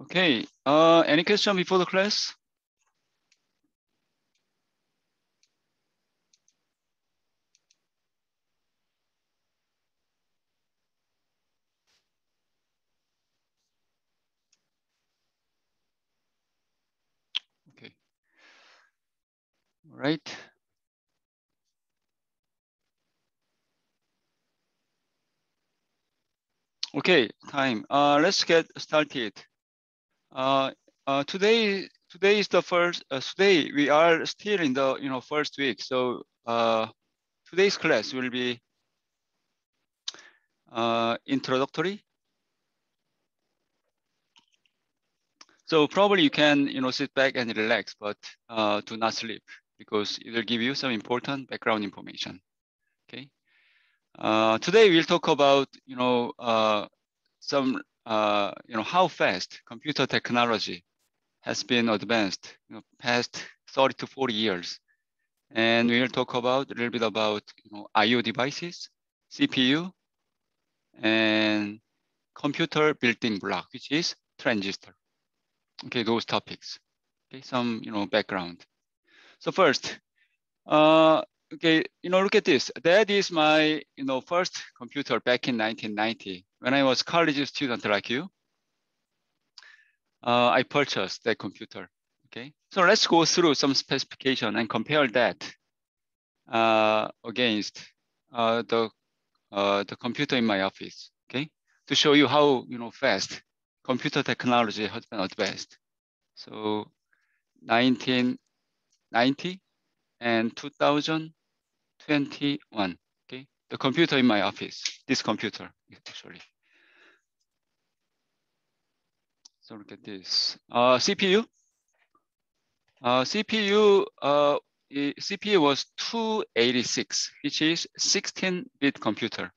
Okay, uh, any question before the class? Okay. All right. Okay, time. Uh, let's get started. Uh, uh, today, today is the first. Uh, today we are still in the you know first week. So uh, today's class will be uh, introductory. So probably you can you know sit back and relax, but uh, do not sleep because it will give you some important background information. Okay. Uh, today we'll talk about you know uh, some uh, you know how fast computer technology has been advanced you know past 30 to 40 years, and we'll talk about a little bit about you know I/O devices, CPU, and computer building block, which is transistor. Okay, those topics. Okay, some you know background. So first, uh, okay, you know, look at this. That is my, you know, first computer back in 1990 when I was college student like you. Uh, I purchased that computer. Okay, so let's go through some specification and compare that uh, against uh, the uh, the computer in my office. Okay, to show you how you know fast computer technology has been advanced. So 1990 and 2021. The computer in my office, this computer actually. So look at this. Uh, CPU. Uh, CPU. Uh, CPU was 286, which is 16-bit computer.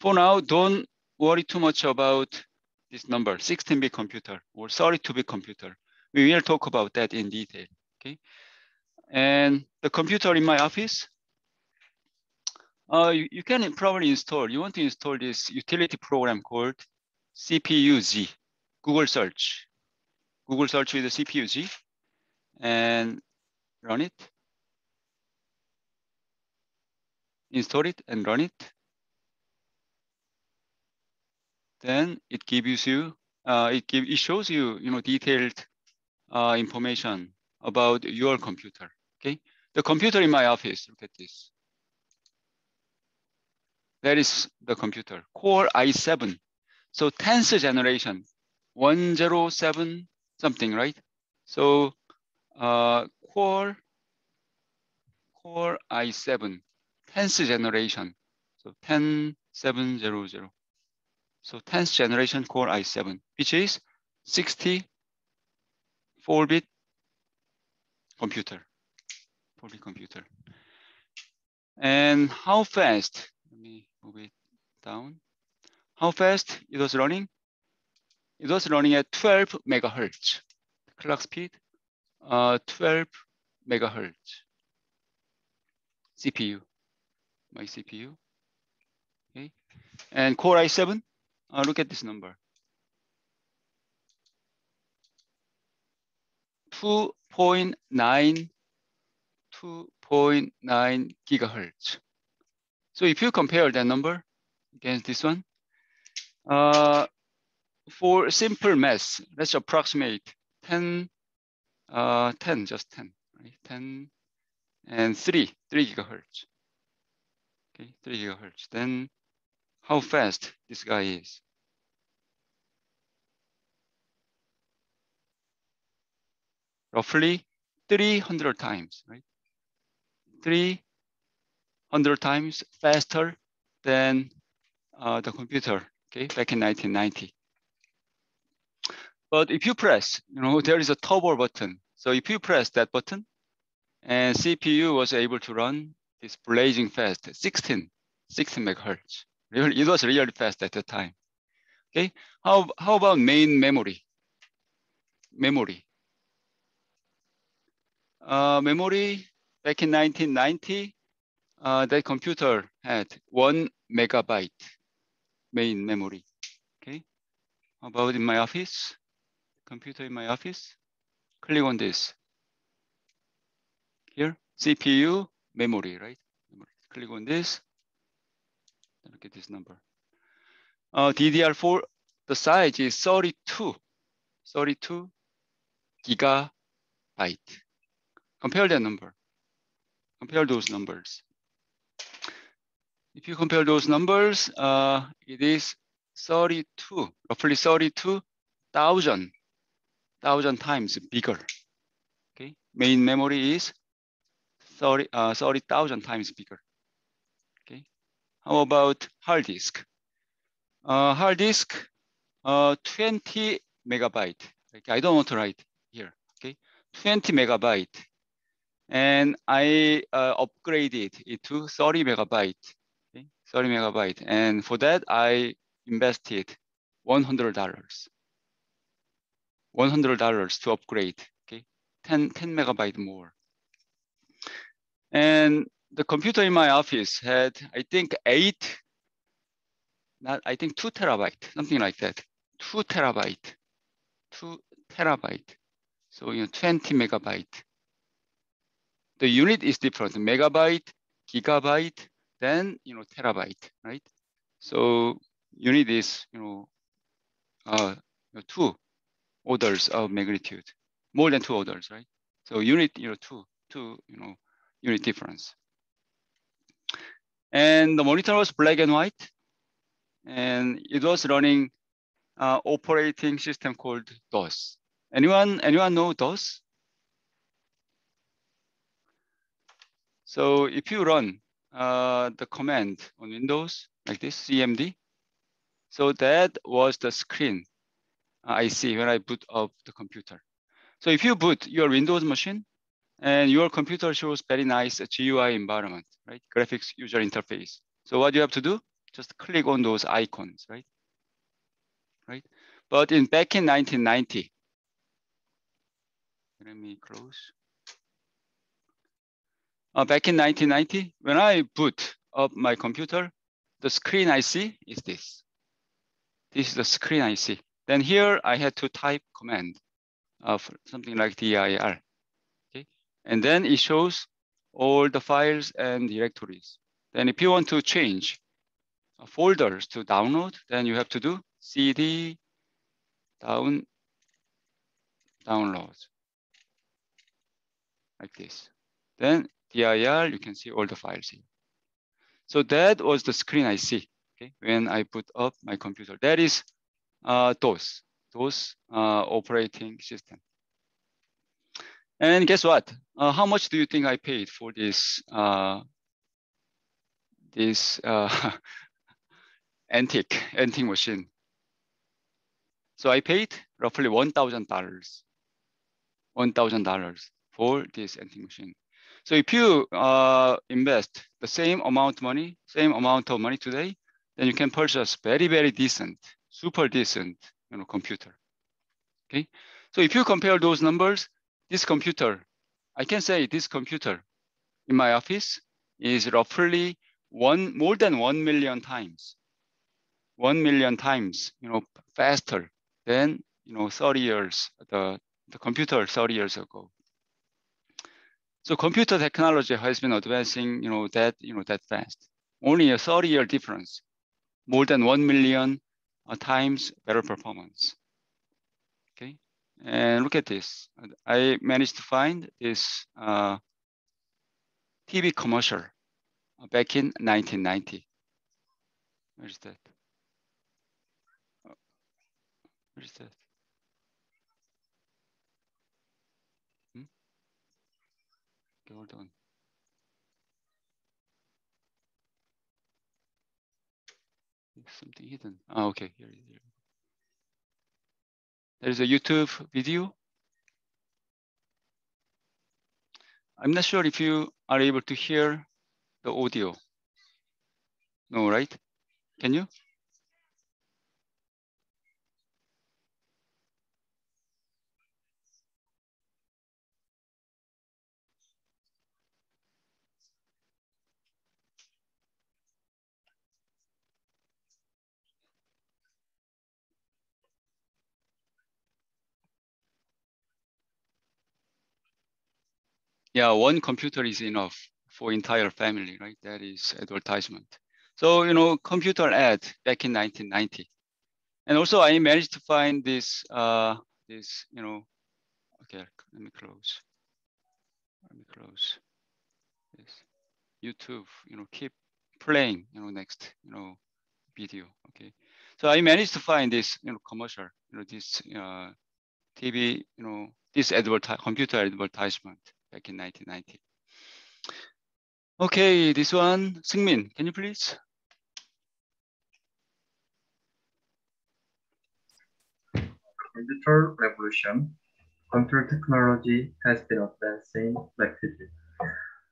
For now, don't worry too much about this number, 16-bit computer or 32-bit computer. We will talk about that in detail. Okay. And the computer in my office, uh, you, you can probably install, you want to install this utility program called CPU-Z, Google search. Google search with the CPU-Z and run it. Install it and run it. Then it gives you, uh, it, give, it shows you, you know, detailed uh, information about your computer. Okay, the computer in my office. Look at this. That is the computer, Core i7. So 10th generation, 107 something, right? So uh, Core Core i7, 10th generation. So 10700. So 10th generation Core i7, which is 64-bit computer, 4-bit computer. And how fast, let me move it down. How fast it was running? It was running at 12 megahertz. Clock speed, uh, 12 megahertz. CPU, my CPU. Okay, and Core i7. Uh, look at this number. 2.9 2.9 gigahertz. So if you compare that number against this one, uh, for simple math, let's approximate 10, uh, 10, just 10, right? 10 and 3, 3 gigahertz. Okay, 3 gigahertz. Then how fast this guy is. Roughly 300 times, right? 300 times faster than uh, the computer, okay, back in 1990. But if you press, you know, there is a turbo button. So if you press that button, and CPU was able to run this blazing fast, 16, 16 megahertz. It was really fast at the time. Okay, how, how about main memory? Memory. Uh, memory back in 1990, uh, that computer had one megabyte main memory. Okay, about in my office? computer in my office. Click on this. Here, CPU, memory, right? Click on this. Look at this number. Uh, DDR4, the size is 32, 32 gigabyte. Compare that number. Compare those numbers. If you compare those numbers, uh, it is 32, roughly 32,000 thousand times bigger. Okay, main memory is 30, uh, 30,000 times bigger. Okay, how about hard disk? Uh, hard disk, uh, 20 megabyte. Okay, I don't want to write here. Okay, 20 megabyte, and I uh, upgraded it to 30 megabyte. Okay, 30 megabyte, and for that I invested $100. $100 to upgrade, okay? 10, 10 megabyte more. And the computer in my office had, I think eight, not, I think two terabyte, something like that. Two terabyte, two terabyte. So, you know, 20 megabyte. The unit is different, megabyte, gigabyte, then, you know, terabyte, right? So you need this, you know, uh, two orders of magnitude, more than two orders, right? So you need you know, two, two, you know, unit difference. And the monitor was black and white, and it was running uh, operating system called DOS. Anyone, anyone know DOS? So if you run uh, the command on Windows like this, CMD, so that was the screen I see when I boot up the computer. So if you boot your Windows machine and your computer shows very nice GUI environment, right? Graphics user interface. So what you have to do? Just click on those icons, right? Right? But in back in 1990, let me close. Uh, back in 1990, when I boot up my computer, the screen I see is this. This is the screen I see. Then here I had to type command of something like dir. Okay, and then it shows all the files and directories. Then if you want to change folders to download, then you have to do cd down downloads like this. Then dir, you can see all the files here. So that was the screen I see okay, when I put up my computer. That is uh, DOS, DOS uh, operating system. And guess what? Uh, how much do you think I paid for this uh, this uh, antique antique machine? So I paid roughly one thousand dollars, one thousand dollars for this antique machine. So if you uh, invest the same amount of money, same amount of money today, then you can purchase very very decent super decent you know, computer. Okay, so if you compare those numbers, this computer, I can say this computer in my office is roughly one more than one million times, one million times, you know, faster than you know 30 years the the computer 30 years ago. So computer technology has been advancing, you know, that you know that fast. Only a 30 year difference, more than one million times better performance. Okay, and look at this. I managed to find this uh, TV commercial back in 1990. Where's that? Where's that? Okay, hold on. something hidden. Oh, okay, here, here. There's a YouTube video. I'm not sure if you are able to hear the audio. No, right? Can you? Yeah, one computer is enough for entire family, right? That is advertisement. So, you know, computer ad back in 1990. And also I managed to find this, uh, this, you know, okay, let me close. Let me close this. YouTube, you know, keep playing, you know, next, you know, video, okay. So I managed to find this, you know, commercial, you know, this uh, TV, you know, this advertise computer advertisement back in 1990. Okay, this one, Sungmin, can you please? Computer revolution, computer technology has been advancing rapidly.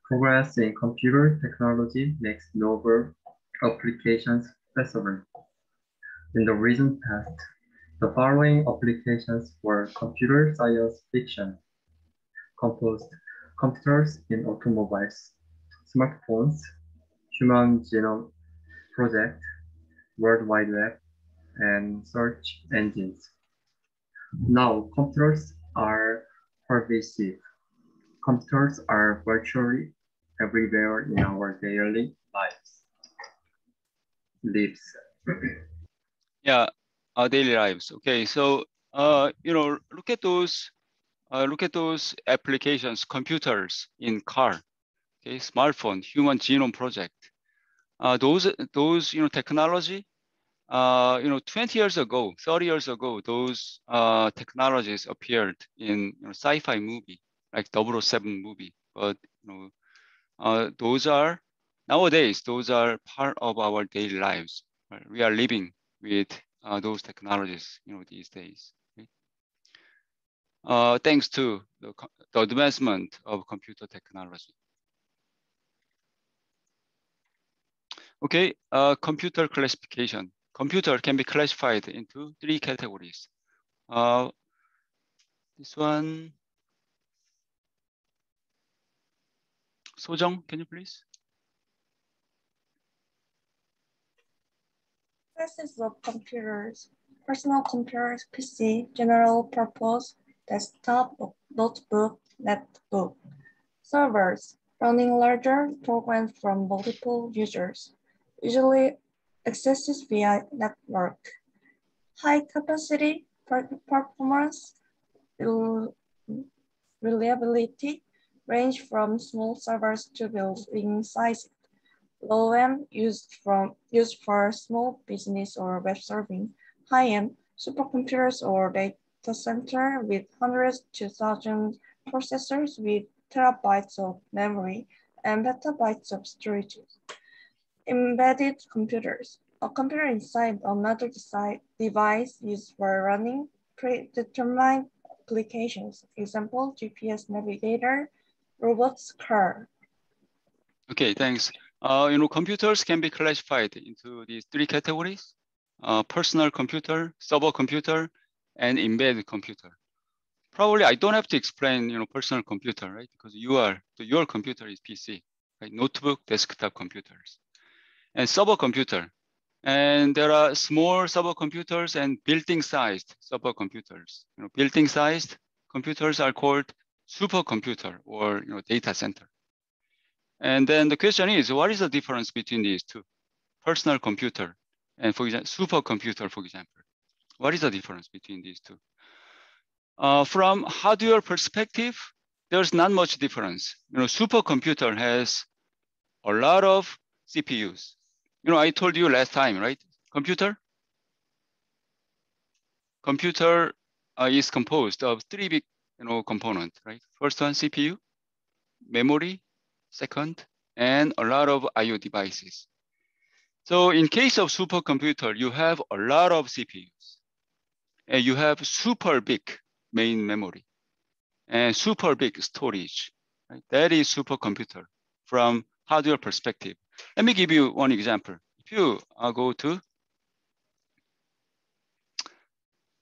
Progress in computer technology makes novel applications possible. In the recent past, the following applications were computer science fiction, composed computers in automobiles, smartphones, human genome project, World Wide Web, and search engines. Now, computers are pervasive. Computers are virtually everywhere in our daily lives. Lives. yeah, our daily lives. Okay, so uh, you know, look at those, uh, look at those applications, computers in car, okay, smartphone, human genome project. Uh, those those you know technology uh, you know, 20 years ago, 30 years ago, those uh, technologies appeared in you know, sci-fi movie, like 007 movie. But you know, uh, those are nowadays those are part of our daily lives. Right? We are living with uh, those technologies, you know, these days. Uh, thanks to the, the advancement of computer technology. Okay, uh, computer classification computer can be classified into three categories. Uh, this one, Sojong, can you please? Classes of computers, personal computers, PC, general purpose, desktop, notebook, netbook. Servers, running larger programs from multiple users, usually accesses via network. High capacity, performance, reliability range from small servers to building sized. Low end used from used for small business or web serving. High end supercomputers or data center with hundreds to thousands processors with terabytes of memory and petabytes of storage embedded computers, a computer inside another device used for running predetermined applications. Example, GPS navigator, robots car. Okay, thanks. Uh, you know, computers can be classified into these three categories, uh, personal computer, server computer, and embedded computer. Probably I don't have to explain, you know, personal computer, right? Because you are, your computer is PC, right? Notebook, desktop computers and supercomputer. And there are small supercomputers and building-sized supercomputers. You know, building-sized computers are called supercomputer or you know, data center. And then the question is, what is the difference between these two? Personal computer and for example, supercomputer, for example. What is the difference between these two? Uh, from hardware perspective, there's not much difference. You know, supercomputer has a lot of CPUs, you know, I told you last time, right? Computer? Computer uh, is composed of three big you know, components, right? First one, CPU, memory, second, and a lot of IO devices. So in case of supercomputer, you have a lot of CPUs. And you have super big main memory and super big storage. Right? That is supercomputer from hardware perspective. Let me give you one example. If you uh, go to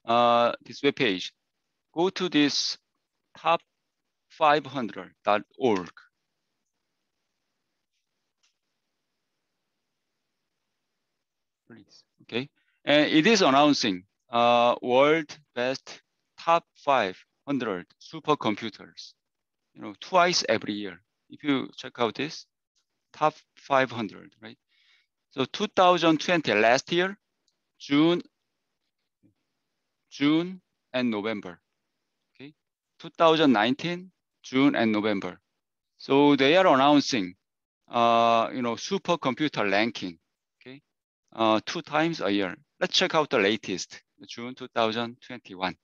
uh, this web page, go to this top500.org. Please, okay. And it is announcing uh, world best top 500 supercomputers. you know, twice every year. If you check out this, top 500, right? So 2020, last year, June, June and November, okay? 2019, June and November. So they are announcing, uh, you know, supercomputer ranking, okay? Uh, two times a year. Let's check out the latest, June 2021.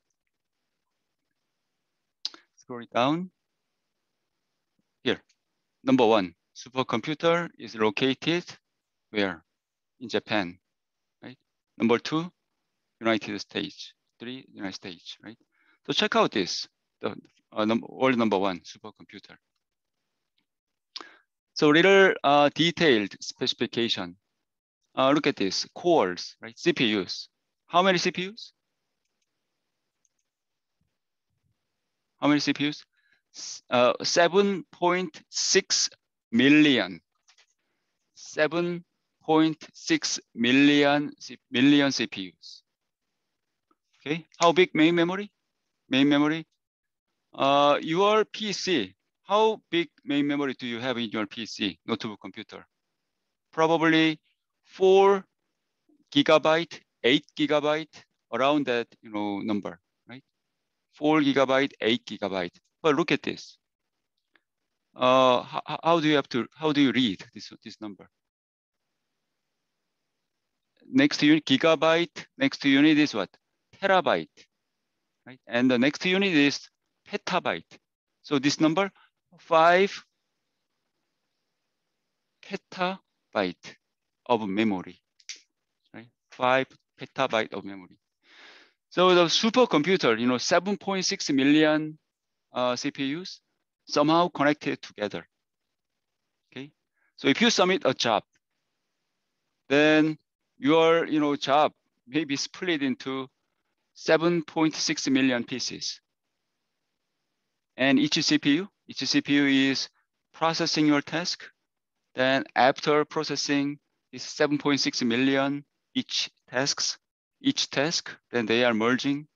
Scroll it down. Here, number one, supercomputer is located where? In Japan, right? Number two, United States. Three, United States, right? So check out this, the uh, world number one supercomputer. So little uh, detailed specification. Uh, look at this, cores, right? CPUs. How many CPUs? How many CPUs? Uh, 7.6 million. 7.6 million, million CPUs. Okay, how big main memory? Main memory. Uh, your PC, how big main memory do you have in your PC, notebook computer? Probably four gigabyte, eight gigabyte, around that you know number, right? Four gigabyte, eight gigabyte. But look at this. Uh, how, how do you have to? How do you read this this number? Next unit gigabyte. Next unit is what? Terabyte, right? And the next unit is petabyte. So this number five petabyte of memory, right? Five petabyte of memory. So the supercomputer, you know, 7.6 million uh, CPUs somehow connected together. Okay, so if you submit a job, then your you know job may be split into 7.6 million pieces. And each CPU, each CPU is processing your task. Then after processing is 7.6 million each tasks, each task, then they are merging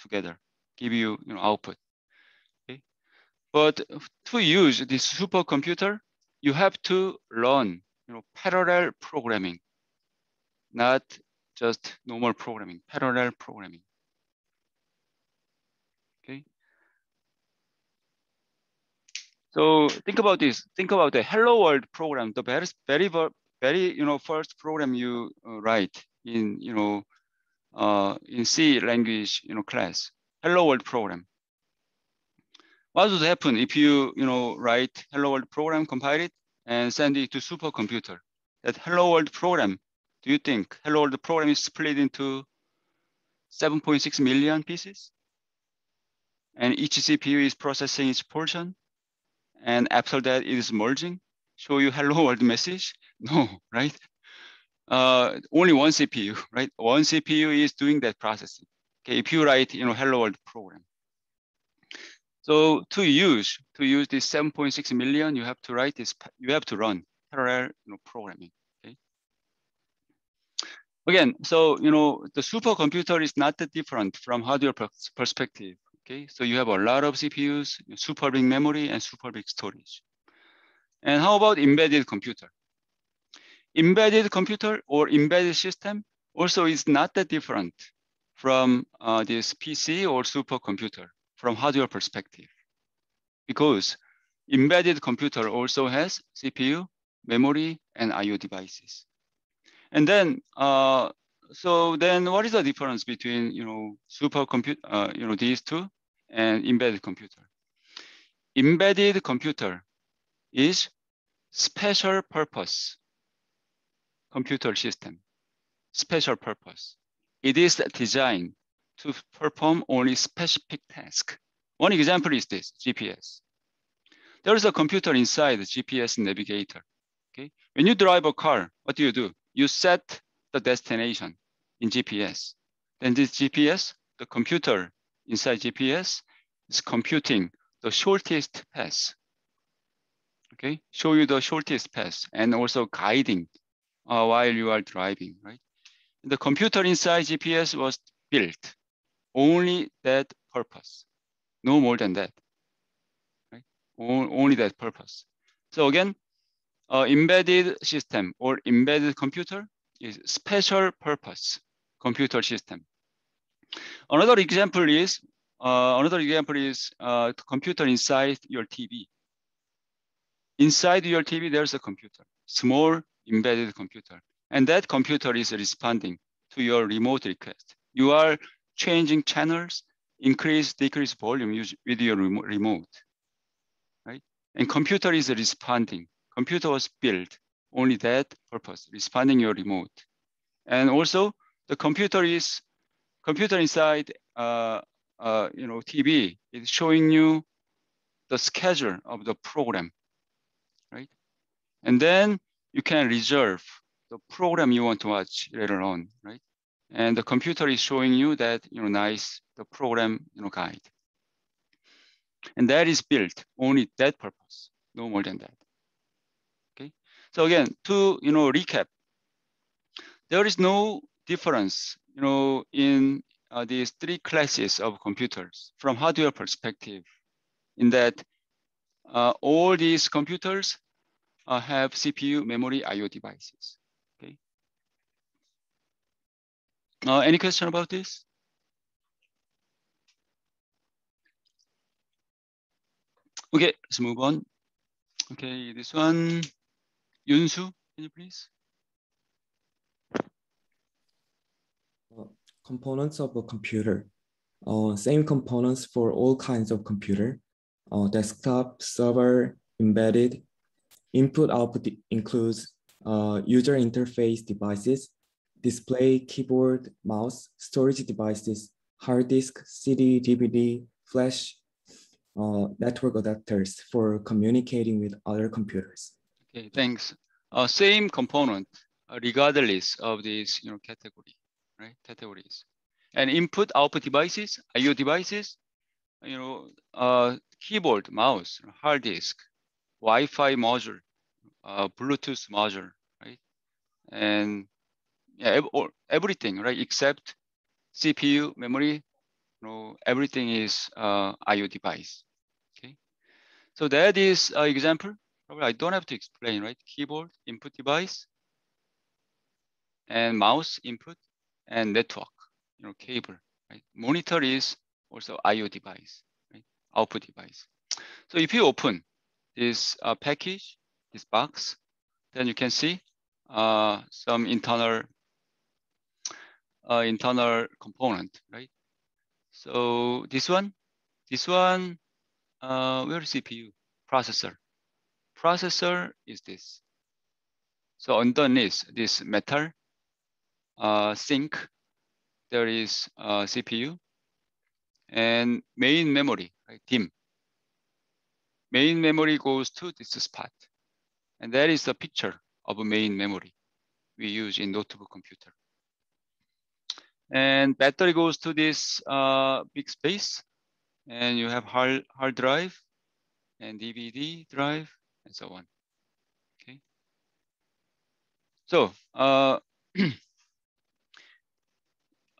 together, give you, you know, output. Okay. But to use this supercomputer, you have to learn you know, parallel programming, not just normal programming, parallel programming. Okay. So think about this. Think about the Hello World program, the very, very, very, you know, first program you uh, write in, you know, uh, in C language, you know, class, Hello World program. What would happen if you, you know, write Hello World program, compile it, and send it to supercomputer? That Hello World program do you think Hello World program is split into 7.6 million pieces? And each CPU is processing its portion. And after that, it is merging, show you Hello World message? No, right? Uh, only one CPU, right? One CPU is doing that processing. Okay, if you write, you know, Hello World program. So to use to use this 7.6 million, you have to write this. You have to run parallel you know, programming. Okay. Again, so you know the supercomputer is not that different from hardware perspective. Okay, so you have a lot of CPUs, super big memory, and super big storage. And how about embedded computer? Embedded computer or embedded system also is not that different from uh, this PC or supercomputer from hardware perspective, because embedded computer also has CPU, memory, and I/O devices. And then, uh, so then what is the difference between, you know, supercomputer, uh, you know, these two and embedded computer? Embedded computer is special purpose computer system, special purpose. It is designed to perform only specific task. One example is this, GPS. There is a computer inside the GPS navigator. Okay, when you drive a car, what do you do? you set the destination in GPS. Then this GPS, the computer inside GPS is computing the shortest path. Okay, show you the shortest path and also guiding uh, while you are driving, right? The computer inside GPS was built only that purpose, no more than that, right? only that purpose. So again, uh, embedded system or embedded computer is special purpose computer system. Another example is uh, another example is uh, computer inside your TV. Inside your TV, there's a computer, small embedded computer, and that computer is responding to your remote request. You are changing channels, increase, decrease volume with your remote, right? And computer is responding. Computer was built only that purpose, responding your remote. And also the computer is, computer inside, uh, uh, you know, TV is showing you the schedule of the program, right? And then you can reserve the program you want to watch later on, right? And the computer is showing you that, you know, nice, the program, you know, guide. And that is built only that purpose, no more than that. Okay. So again, to, you know, recap, there is no difference, you know, in uh, these three classes of computers from hardware perspective in that uh, all these computers uh, have CPU, memory, IO devices. Okay. Uh, any question about this? Okay, let's move on. Okay, this one, Yunsu, can you please? Uh, components of a computer. Uh, same components for all kinds of computer. Uh, desktop, server, embedded. Input output includes uh, user interface devices display, keyboard, mouse, storage devices, hard disk, CD, DVD, flash, uh, network adapters for communicating with other computers. Okay, thanks. Uh, same component, uh, regardless of these you know, category, right? Categories. And input output devices, IO devices, you know, uh, keyboard, mouse, hard disk, Wi-Fi module, uh, Bluetooth module, right? And yeah, everything, right? Except CPU, memory, you know, everything is uh, IO device. Okay, so that is an example. Probably I don't have to explain, right? Keyboard input device, and mouse input, and network, you know, cable. Right? Monitor is also IO device, right? Output device. So if you open this uh, package, this box, then you can see uh, some internal uh, internal component, right? So this one, this one, uh, where is CPU? Processor. Processor is this. So underneath this metal uh, sink, there is uh, CPU and main memory, right, DIMM. Main memory goes to this spot. And that is the picture of main memory we use in notebook computer. And battery goes to this uh, big space and you have hard, hard drive and DVD drive and so on. Okay. So uh,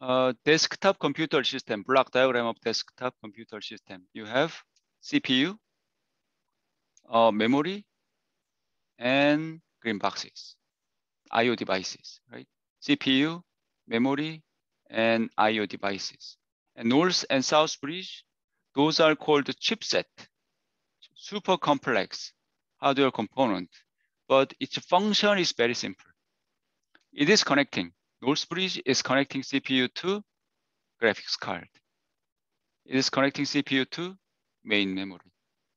uh, desktop computer system, block diagram of desktop computer system. You have CPU, uh, memory, and green boxes, IO devices, right? CPU, memory, and IO devices. And North and South Bridge, those are called chipset, super complex hardware component, but its function is very simple. It is connecting. North Bridge is connecting CPU to graphics card. It is connecting CPU to main memory.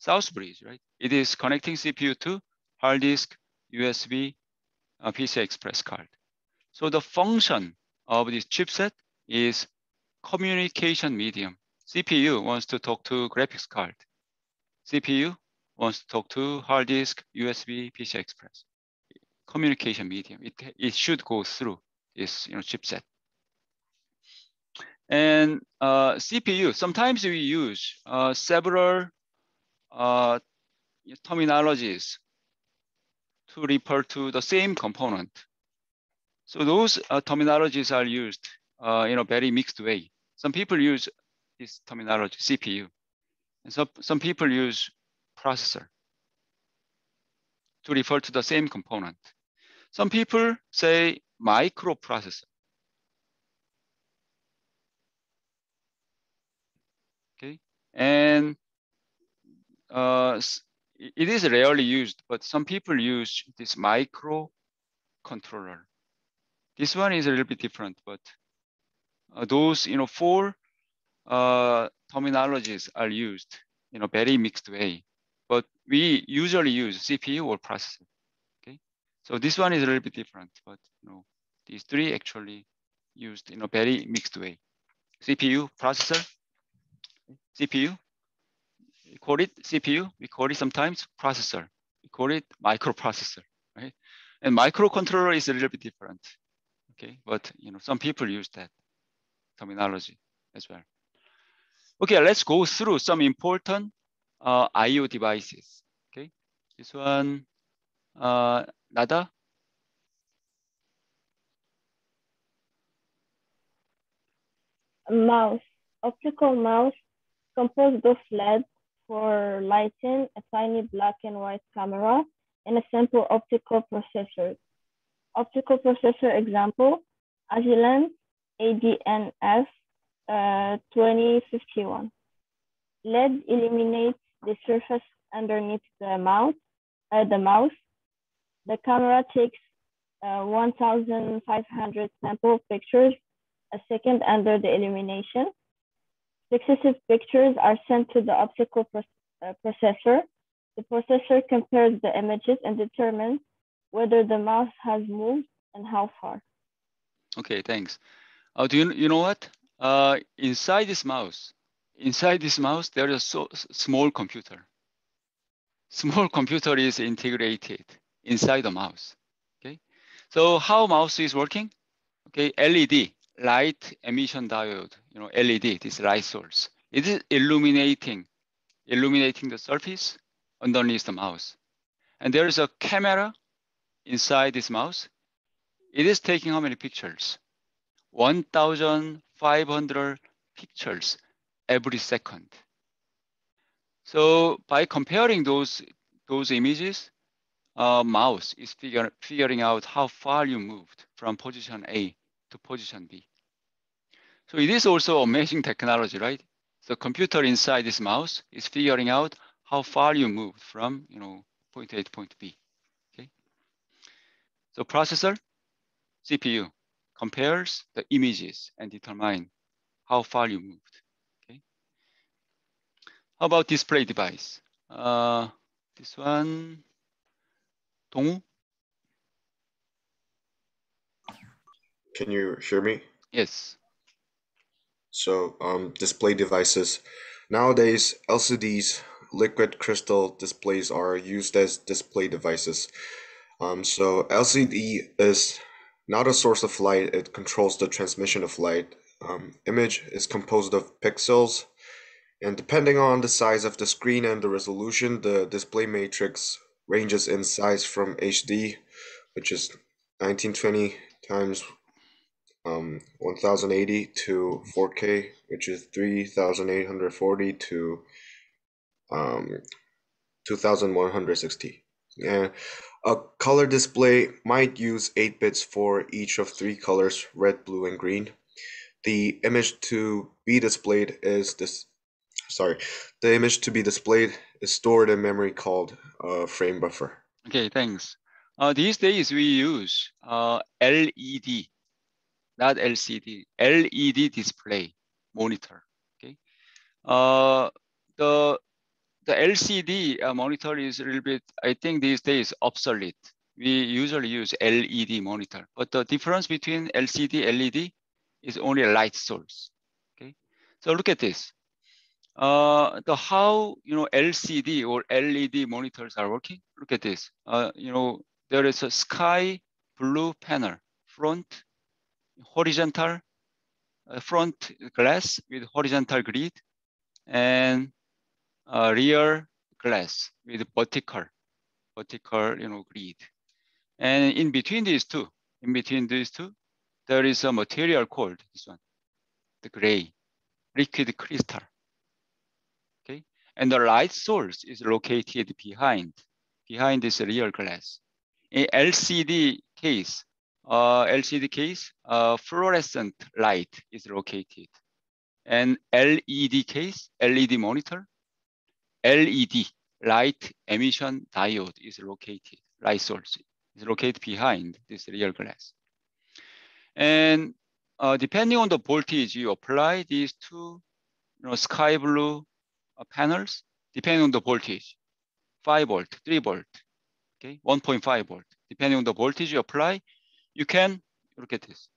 South Bridge, right? It is connecting CPU to hard disk, USB, uh, PCI Express card. So the function of this chipset is communication medium. CPU wants to talk to graphics card. CPU wants to talk to hard disk, USB, PCI Express. Communication medium. It, it should go through this you know, chipset. And uh, CPU, sometimes we use uh, several uh, terminologies to refer to the same component. So those uh, terminologies are used uh, in a very mixed way. Some people use this terminology, CPU. And so, some people use processor to refer to the same component. Some people say microprocessor. Okay, and uh, it is rarely used, but some people use this microcontroller. This one is a little bit different, but uh, those you know four uh, terminologies are used in a very mixed way. But we usually use CPU or processor. Okay, so this one is a little bit different, but you know these three actually used in a very mixed way. CPU, processor, CPU, we call it CPU, we call it sometimes processor, we call it microprocessor, right? And microcontroller is a little bit different, okay? But you know, some people use that terminology as well. Okay, let's go through some important uh, IO devices. Okay, this one, uh, Nada. A mouse, optical mouse composed of LED for lighting, a tiny black and white camera, and a simple optical processor. Optical processor example, Agilent ADNS uh, 2051. LED illuminates the surface underneath the mouse. Uh, the mouse. The camera takes uh, 1,500 sample pictures a second under the illumination. Successive pictures are sent to the optical pro uh, processor. The processor compares the images and determines whether the mouse has moved and how far. Okay, thanks. Uh, do you, you know what? Uh, inside this mouse, inside this mouse, there is a so, small computer. Small computer is integrated inside the mouse. Okay, so how mouse is working? Okay, LED, light emission diode, you know, LED, this light source. It is illuminating, illuminating the surface underneath the mouse. And there is a camera inside this mouse. It is taking how many pictures? 1,500 pictures every second. So by comparing those, those images, uh, mouse is figure, figuring out how far you moved from position A to position B. So it is also amazing technology, right? The computer inside this mouse is figuring out how far you moved from, you know, point A to point B. Okay. So processor, CPU compares the images and determine how far you moved. Okay. How about display device? Uh, this one, Dong. Can you hear me? Yes. So um, display devices. Nowadays, LCDs, liquid crystal displays are used as display devices. Um, so LCD is not a source of light, it controls the transmission of light. Um, image is composed of pixels, and depending on the size of the screen and the resolution, the display matrix ranges in size from HD, which is 1920 times um, 1080 to 4K, which is 3840 to um, 2160. Yeah. A color display might use 8 bits for each of three colors, red, blue, and green. The image to be displayed is this sorry, the image to be displayed is stored in memory called a frame buffer. Okay, thanks. Uh, these days we use uh, LED not LCD, LED display monitor. Okay, uh, the the LCD uh, monitor is a little bit, I think these days obsolete. We usually use LED monitor, but the difference between LCD, LED is only a light source. Okay, so look at this. Uh, the how you know LCD or LED monitors are working. Look at this. Uh, you know there is a sky blue panel front horizontal uh, front glass with horizontal grid and uh, rear glass with vertical, vertical, you know, grid. And in between these two, in between these two, there is a material called this one, the gray, liquid crystal. Okay, and the light source is located behind, behind this rear glass. In LCD case, uh, LCD case, uh, fluorescent light is located. And LED case, LED monitor, LED, light emission diode is located, light source is located behind this real glass. And uh, depending on the voltage you apply these two you know, sky blue uh, panels, depending on the voltage, 5 volt, 3 volt, okay, 1.5 volt, depending on the voltage you apply, you can, look at this,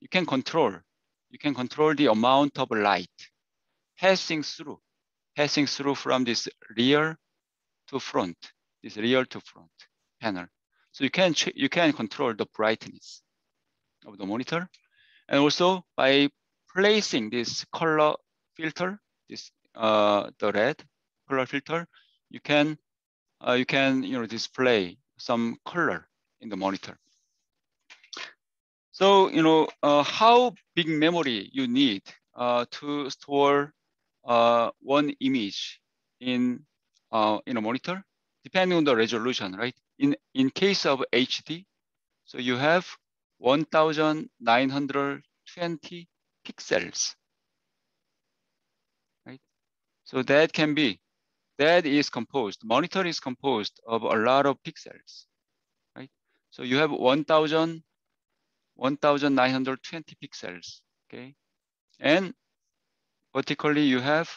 you can control, you can control the amount of light passing through, passing through from this rear to front, this rear to front panel. So you can, you can control the brightness of the monitor. And also by placing this color filter, this uh, the red color filter, you can uh, you can you know display some color in the monitor. So you know uh, how big memory you need uh, to store uh, one image in uh, in a monitor, depending on the resolution, right? In in case of HD, so you have 1,920 pixels right? so that can be, that is composed, monitor is composed of a lot of pixels, right? So you have 1,000, 1,920 pixels, okay? And vertically you have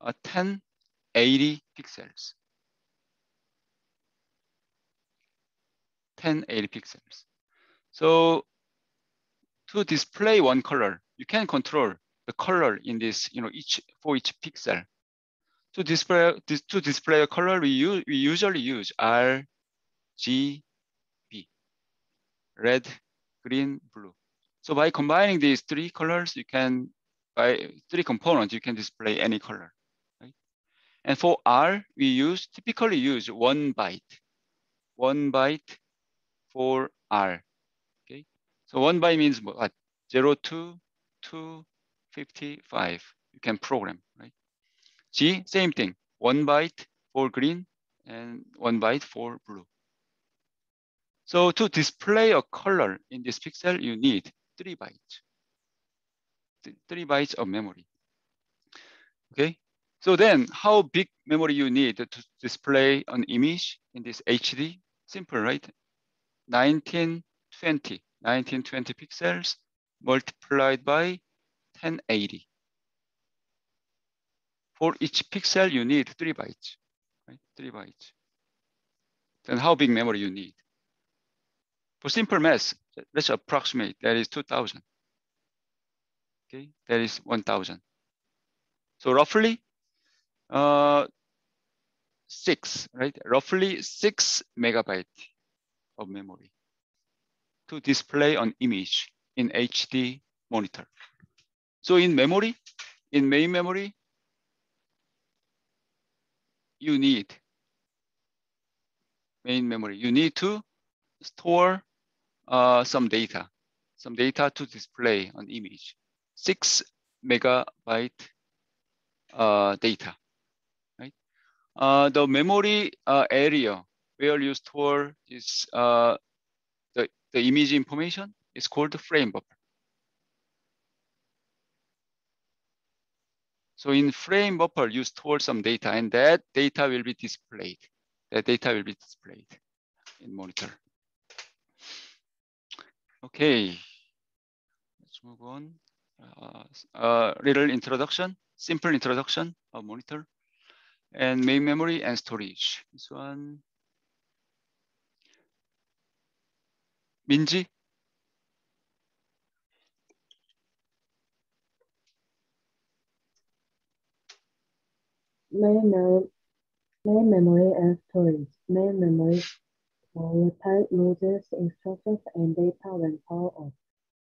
a 1080 pixels. 1080 pixels. So to display one color, you can control the color in this, you know, each for each pixel. To display this, to display a color, we, use, we usually use R, G, B, red, green, blue. So by combining these three colors, you can, by three components, you can display any color. Right? And for R, we use typically use one byte, one byte for R. Okay, so one byte means what? Zero. You can program, right? G, same thing. One byte for green and one byte for blue. So to display a color in this pixel, you need three bytes. Three bytes of memory. Okay. So then how big memory you need to display an image in this HD? Simple, right? 1920, 1920 pixels multiplied by 1080. For each pixel, you need three bytes, right? Three bytes. Then how big memory you need? For simple math, let's approximate, that is 2000. Okay, that is 1000. So roughly uh, six, right? Roughly six megabyte of memory to display an image in HD monitor. So in memory, in main memory, you need main memory. You need to store uh, some data, some data to display an image. Six megabyte uh, data, right? Uh, the memory uh, area where you store this uh, the, the image information is called the frame buffer. So in frame buffer, you store some data and that data will be displayed. That data will be displayed in monitor. Okay, let's move on. Uh, uh, little introduction, simple introduction of monitor and main memory and storage. This one. Minji? main, main memory and storage. Main memory volatile uses instructions and data when power off.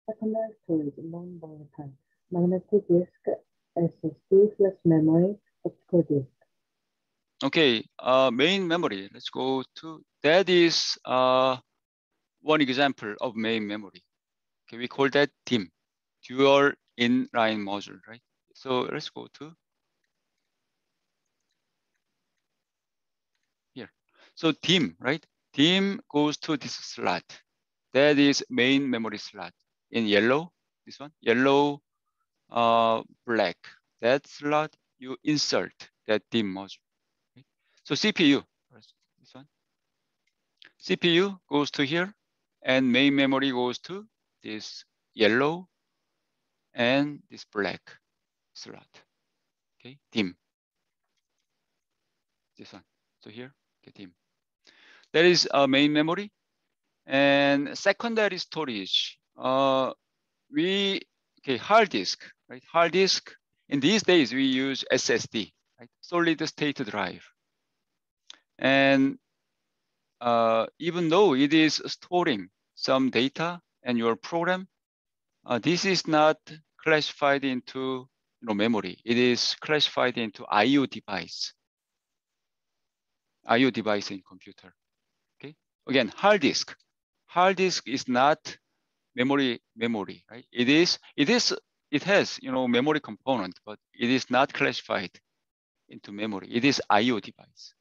Secondary storage, non-volatile. Magnetic disk, SSD, flash memory, optical disk. Okay, uh, main memory. Let's go to that is uh, one example of main memory. Okay, we call that DIMM, dual inline module, right? So let's go to here. So DIMM, right? DIMM goes to this slot. That is main memory slot in yellow, this one, yellow, uh, black. That slot, you insert that DIMM module. Okay? So CPU, this one. CPU goes to here and main memory goes to this yellow and this black slot. Okay, DIMM. This one. So here, okay, DIMM. That is our main memory. And secondary storage. Uh, we okay hard disk, right? Hard disk. In these days, we use SSD, right? Solid state drive. And uh, even though it is storing some data and your program, uh, this is not classified into you know, memory. It is classified into IO device. IO device in computer. Again, hard disk. Hard disk is not memory memory, right? It is it is it has you know memory component, but it is not classified into memory. It is IO device.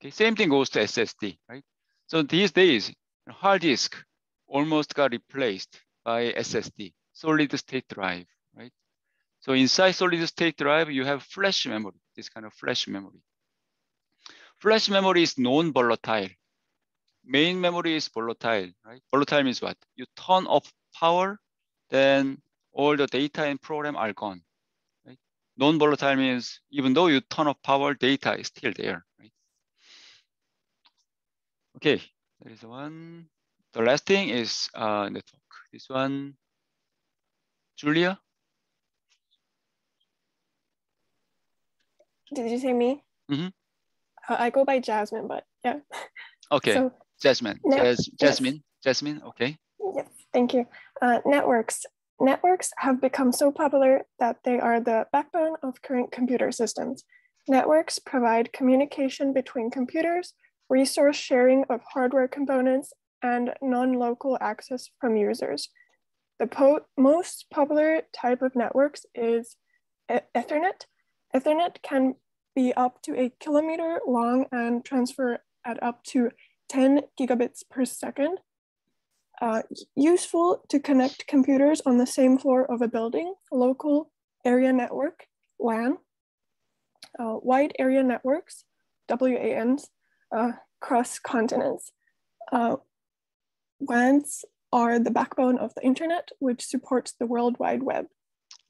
Okay, same thing goes to SSD, right? So these days, hard disk almost got replaced by SSD, solid state drive, right? So inside solid state drive, you have flash memory, this kind of flash memory. Flash memory is non-volatile. Main memory is volatile, right? Volatile means what? You turn off power, then all the data and program are gone. Right? Non-volatile means even though you turn off power, data is still there. Right? Okay, there is one. The last thing is uh, network. This one, Julia. Did you say me? Mhm. Uh, I go by Jasmine, but yeah. Okay, So, Jasmine. Jas- yes. Jasmine. Jasmine. Okay. yes, thank you. Uh, networks. Networks have become so popular that they are the backbone of current computer systems. Networks provide communication between computers, resource sharing of hardware components, and non-local access from users. The po- most popular type of networks is E- Ethernet. Ethernet can be up to a kilometer long and transfer at up to 10 gigabits per second. Uh, useful to connect computers on the same floor of a building, local area network, WAN, uh, wide area networks, WANs, uh, cross continents. Uh, WANs are the backbone of the internet, which supports the World Wide Web.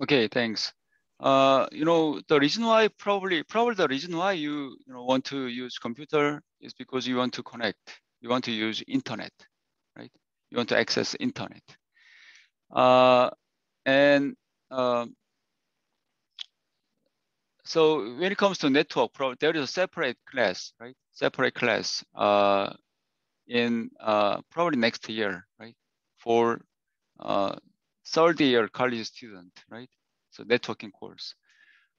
Okay. Thanks. Uh, you know, the reason why probably probably the reason why you you know want to use computer is because you want to connect. You want to use internet, right? You want to access internet. Uh, and um, so when it comes to network, there is a separate class, right? Separate class uh, in uh, probably next year, right? For uh, third year college student, right? So networking course.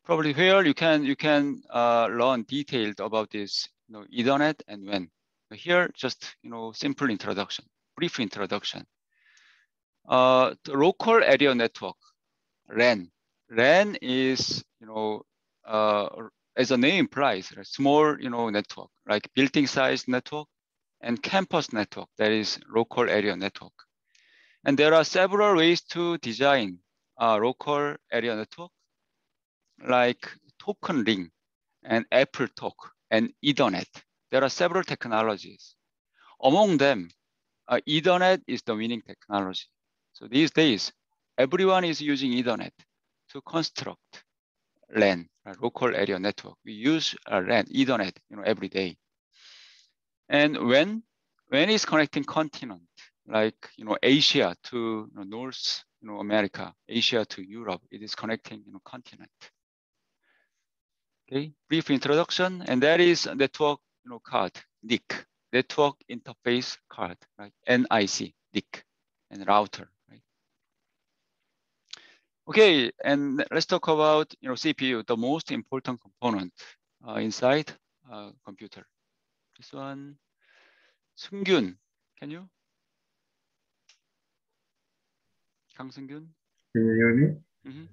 Probably here you can you can uh, learn detailed about this, you know, Ethernet and WAN. But here, just you know, simple introduction, brief introduction. Uh, the local area network, LAN. LAN is you know uh, as the name implies, a small you know network like building size network and campus network that is local area network. And there are several ways to design a local area network like token ring and AppleTalk and Ethernet. There are several technologies. Among them, uh, Ethernet is the winning technology. So these days, everyone is using Ethernet to construct LAN, a local area network. We use uh, LAN, Ethernet, you know, every day. And WAN WAN is connecting continent, like you know Asia to you know, North you know America, Asia to Europe, it is connecting you know continent. Okay, brief introduction, and that is network you know card, NIC, network interface card, right? NIC, NIC, and router, right? Okay, and let's talk about you know CPU, the most important component uh, inside uh, computer. This one, 승균, can you? 강승균. Can you hear me? Mm -hmm.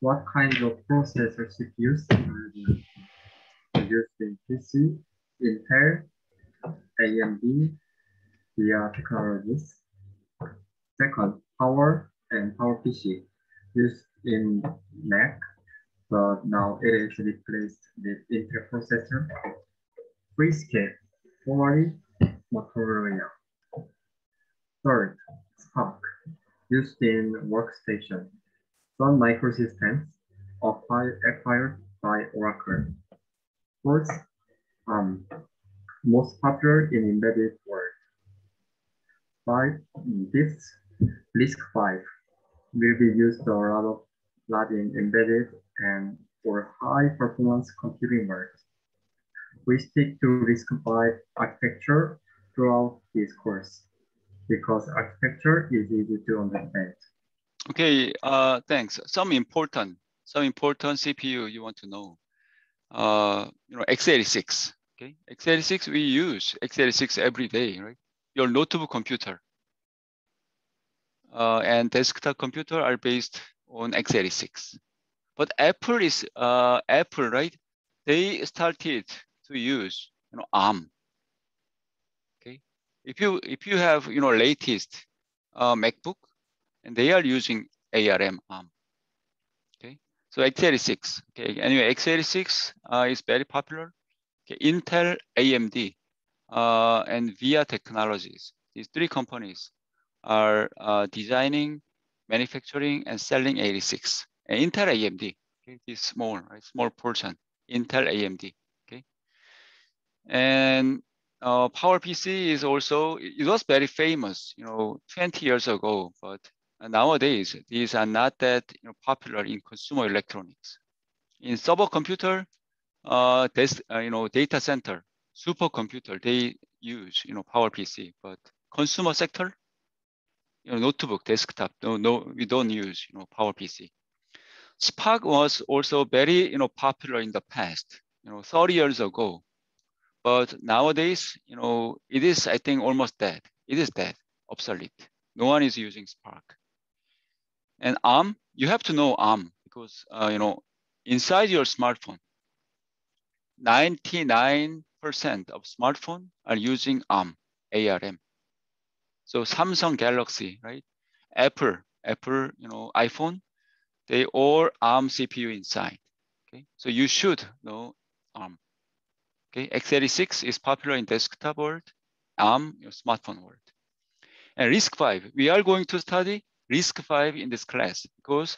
What kind of processor CPUs are used in PC, Intel, AMD, via technologies? Second, power and PowerPC used in Mac, but now it is replaced with Intel processor. Freescale, formerly Motorola. Third, SPARC, used in workstation. Sun Microsystems, acquired by Oracle. Fourth, um, most popular in embedded world. Five, this RISC five will be used a lot of lot in embedded and for high performance computing world. We stick to RISC-V architecture throughout this course because architecture is easy to understand. Okay, uh, thanks. Some important, some important CPU you want to know. Uh, you know, x86. Okay, x86 we use x86 every day, right? Your notebook computer uh, and desktop computer are based on x86. But Apple is uh, Apple, right? They started to use you know ARM. If you if you have you know latest uh, MacBook, and they are using ARM ARM. Okay, so x86. Okay, anyway, x86 uh, is very popular. Okay, Intel, AMD, uh, and VIA Technologies. These three companies are uh, designing, manufacturing, and selling 86. And Intel AMD, okay, this small, right, small portion, Intel AMD, okay. And uh, PowerPC is also, it was very famous, you know, 20 years ago, but nowadays, these are not that you know, popular in consumer electronics. In server computer, uh, this, uh, you know, data center, supercomputer, they use, you know, PowerPC, but consumer sector, you know, notebook, desktop, no, no, we don't use, you know, PowerPC. SPARC was also very, you know, popular in the past, you know, 30 years ago. But nowadays, you know, it is, I think, almost dead. It is dead, obsolete. No one is using SPARC. And ARM, you have to know ARM because, uh, you know, inside your smartphone, 99% of smartphone are using ARM, ARM. So Samsung Galaxy, right? Apple, Apple, you know, iPhone, they all ARM CPU inside. Okay, so you should know ARM. Okay, x86 is popular in desktop world, ARM, your smartphone world. And RISC-V, we are going to study RISC-V in this class because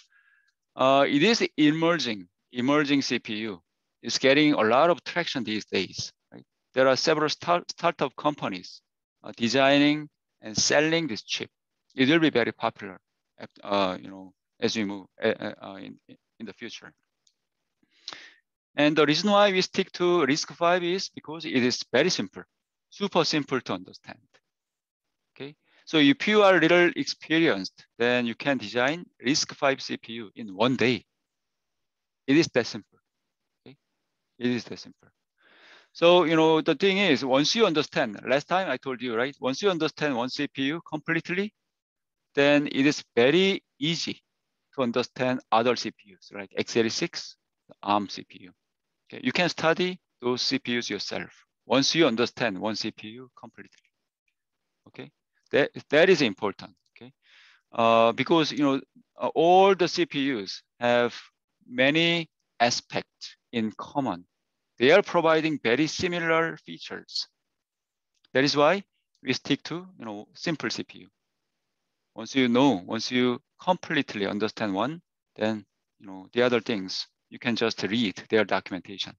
uh, it is emerging, emerging CPU. It's getting a lot of traction these days. Right? There are several start, startup companies uh, designing and selling this chip. It will be very popular, uh, you know, as we move uh, uh, in, in the future. And the reason why we stick to RISC-V is because it is very simple, super simple to understand. Okay, so if you are a little experienced, then you can design RISC-V CPU in one day. It is that simple. Okay, it is that simple. So, you know, the thing is, once you understand, last time I told you, right? Once you understand one CPU completely, then it is very easy to understand other CPUs, like x86, ARM CPU. Okay, you can study those CPUs yourself once you understand one CPU completely. Okay, that that is important. Okay, uh, because you know uh, all the CPUs have many aspects in common they are providing very similar features. That is why we stick to you know simple CPU. Once you know, once you completely understand one, then you know the other things you can just read their documentation.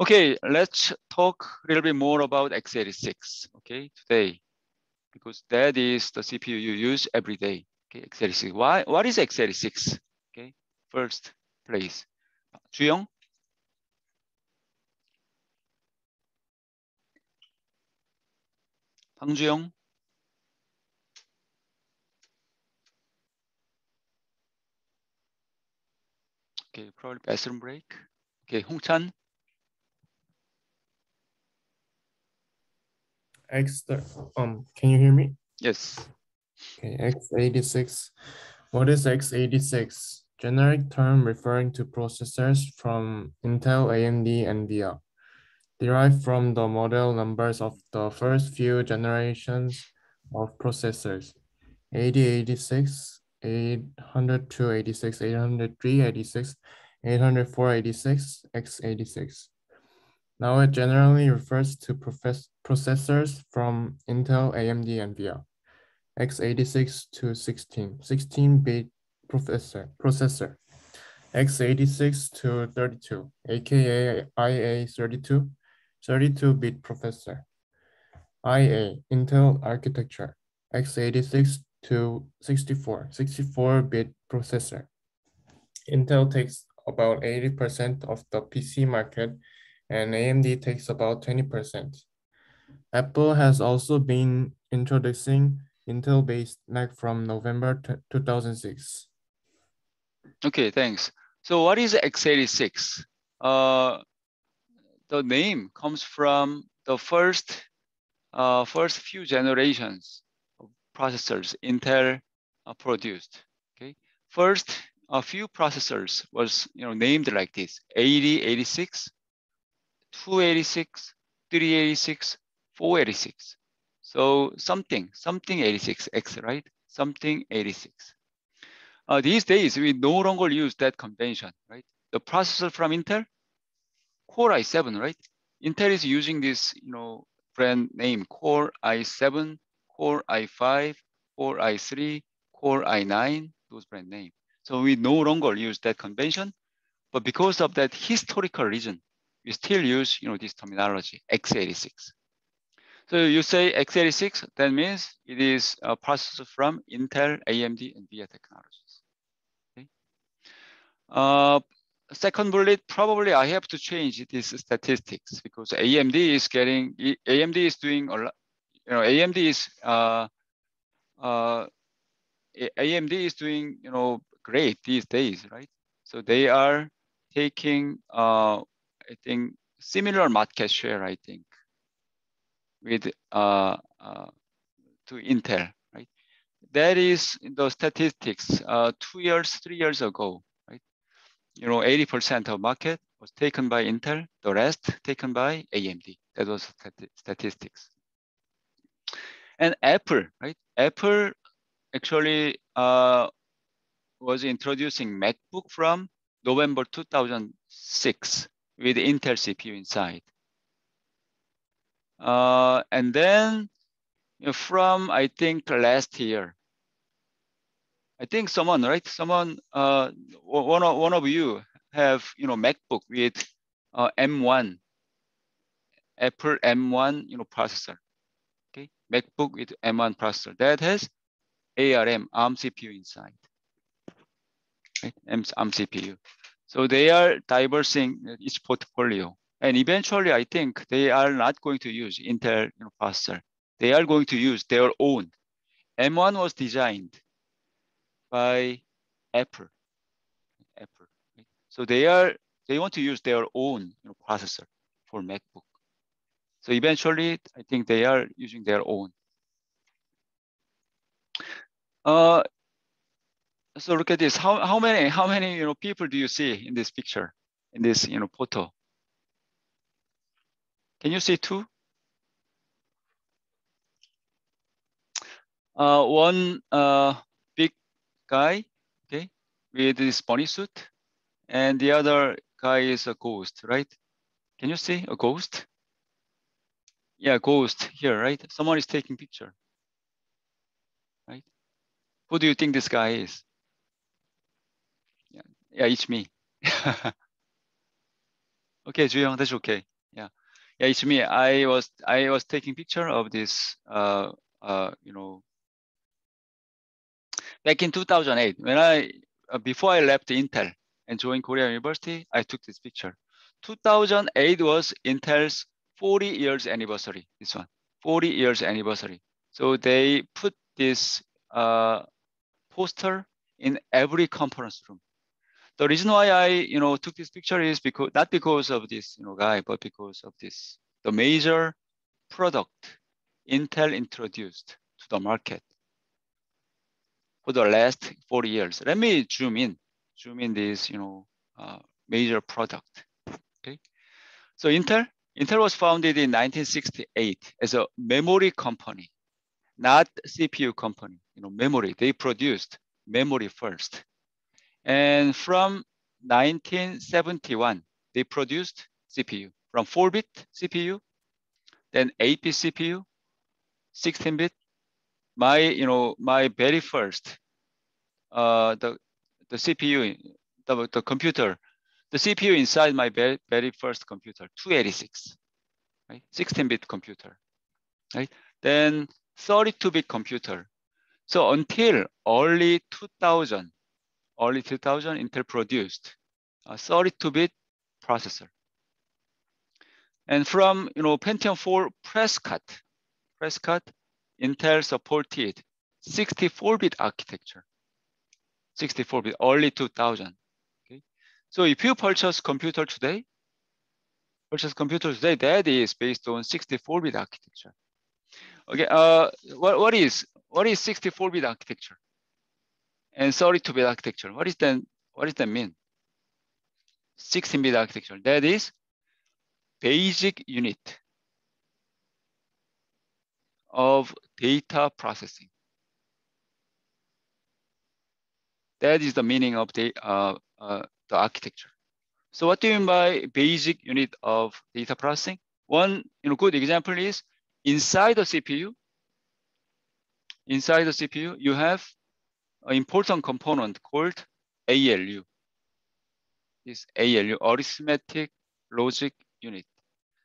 Okay, let's talk a little bit more about x86. Okay, today, because that is the CPU you use every day. Okay, x86. Why? What is x86? Okay, first, please, 주영. 황주영. Okay, probably bathroom break. Okay, 홍찬. X, um, can you hear me? Yes. Okay, x86. What is x86? generic term referring to processors from Intel, AMD, VIA, derived from the model numbers of the first few generations of processors, 8086, 802, 86, 803, 86, 804, 86, x86. Now it generally refers to processors from Intel, AMD, and VIA, x86 to 16, 16-bit processor, processor, x86 to 32, aka IA32, 32-bit processor, IA, Intel architecture, x86 to 64, 64-bit processor. Intel takes about 80% of the PC market and AMD takes about 20%. Apple has also been introducing Intel-based Mac from November 2006. Okay, thanks. So what is x86? Uh, the name comes from the first, uh, first few generations processors Intel uh, produced. Okay, first a few processors was you know named like this: 80, 86, 286, 386, 486. So something, something 86X, right? Something 86. Uh, these days, we no longer use that convention, right? The processor from Intel, Core i7, right? Intel is using this, you know, brand name Core i7, Core i5, Core i3, Core i9, those brand name. So we no longer use that convention, but because of that historical reason, we still use, you know, this terminology, x86. So you say x86, that means it is a processor from Intel, AMD, and VIA technologies. Okay. Uh, second bullet, probably I have to change this statistics because AMD is getting, AMD is doing a lot, you know, AMD is, uh, uh, AMD is doing, you know, great these days, right? So they are taking, uh, I think, similar market share, I think, with uh, uh, to Intel, right? That is the statistics uh, two years, three years ago, right? You know, 80% of market was taken by Intel, the rest taken by AMD. That was statistics. And Apple, right? Apple actually uh, was introducing MacBook from November 2006 with Intel CPU inside. Uh, and then from, I think, last year, I think someone, right? Someone, uh, one, of, one of you have, you know, MacBook with uh, M1, Apple M1, you know, processor. MacBook with M1 processor that has ARM, ARM CPU inside. Right, ARM CPU. So they are diversing its portfolio. And eventually, I think they are not going to use Intel you know, processor. They are going to use their own. M1 was designed by Apple. Apple. Right? So they are they want to use their own you know, processor for MacBook. So eventually, I think they are using their own. Uh, so look at this. How how many how many you know people do you see in this picture in this you know photo? Can you see two? Uh, one uh, big guy, okay, with this bunny suit, and the other guy is a ghost, right? Can you see a ghost? Yeah, ghost here, right? Someone is taking picture, right? Who do you think this guy is? Yeah, yeah it's me. okay, Juyong, that's okay. Yeah yeah, it's me. I was I was taking picture of this. Uh, uh, you know, back in 2008 when I uh, before I left Intel and joined Korea University, I took this picture. 2008 was Intel's 40 years anniversary. This one, 40 years anniversary. So they put this uh, poster in every conference room the reason why I, you know, took this picture is because not because of this, you know, guy, but because of this, the major product Intel introduced to the market for the last 40 years. Let me zoom in. zoom in this, you know, uh, major product. Okay, so Intel, Intel was founded in 1968 as a memory company, not CPU company. You know, memory. They produced memory first, and from 1971 they produced CPU from 4-bit CPU, then 8-bit CPU, 16-bit. My, you know, my very first, uh, the the CPU, the, the computer, the CPU inside my very, very first computer, 286, right? 16-bit computer, right? Then 32-bit computer. So until early 2000, early 2000, Intel produced a 32-bit processor. And from you know Pentium 4 Prescott, Prescott, Intel supported 64-bit architecture. 64-bit, early 2000. So if you purchase computer today, purchase computer today, that is based on 64-bit architecture. Okay, uh, what what is what is 64-bit architecture and 32-bit architecture? What is that? What does that mean? 16-bit architecture. That is basic unit of data processing. That is the meaning of the, uh, uh, the architecture. So what do you mean by basic unit of data processing? One you know, good example is inside the CPU, inside the CPU, you have an important component called ALU. This ALU, arithmetic logic unit.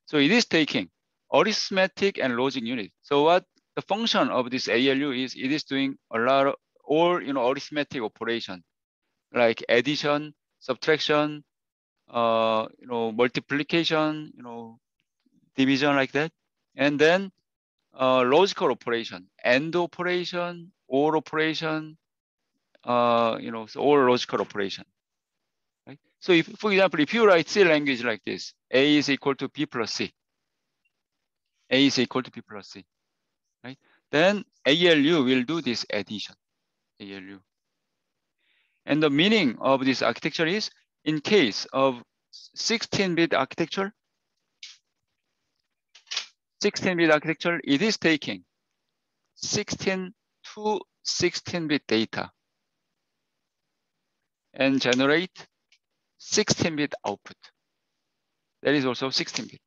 So it is taking arithmetic and logic unit. So what the function of this ALU is, it is doing a lot of or you know arithmetic operation like addition, subtraction, uh, you know multiplication, you know division like that, and then uh, logical operation, AND operation, OR operation, uh, you know, so all logical operation. Right? So if, for example, if you write C language like this, A is equal to B plus C, A is equal to B plus C, right? Then ALU will do this addition. ALU. And the meaning of this architecture is in case of 16-bit architecture, 16-bit architecture, it is taking 16 to 16-bit data and generate 16-bit output. That is also 16-bit.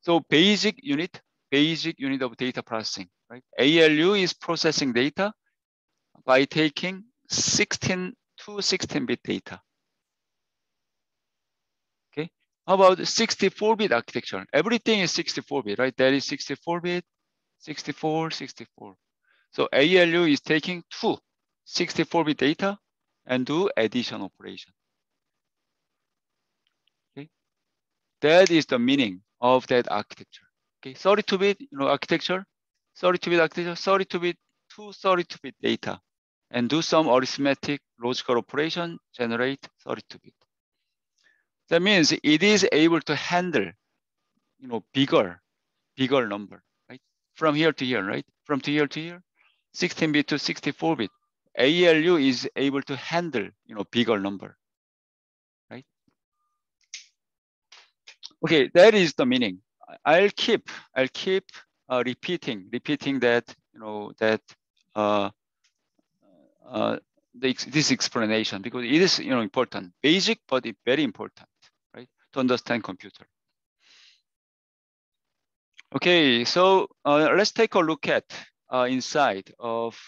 So basic unit, basic unit of data processing right? ALU is processing data by taking 16 to 16-bit data. Okay, how about 64-bit architecture? Everything is 64-bit, right? That is 64-bit, 64, 64. So ALU is taking two 64-bit data and do addition operation. Okay, that is the meaning of that architecture. Okay, 32-bit you know, architecture 32-bit architecture, 32-bit to 32-bit data, and do some arithmetic logical operation, generate 32-bit. That means it is able to handle, you know, bigger, bigger number, right? From here to here, right? From to here to here, 16-bit to 64-bit. ALU is able to handle, you know, bigger number, right? Okay, that is the meaning. I'll keep, I'll keep uh, repeating, repeating that, you know, that uh, uh, the, this explanation because it is, you know, important, basic, but it very important, right, to understand computer. Okay, so uh, let's take a look at uh, inside of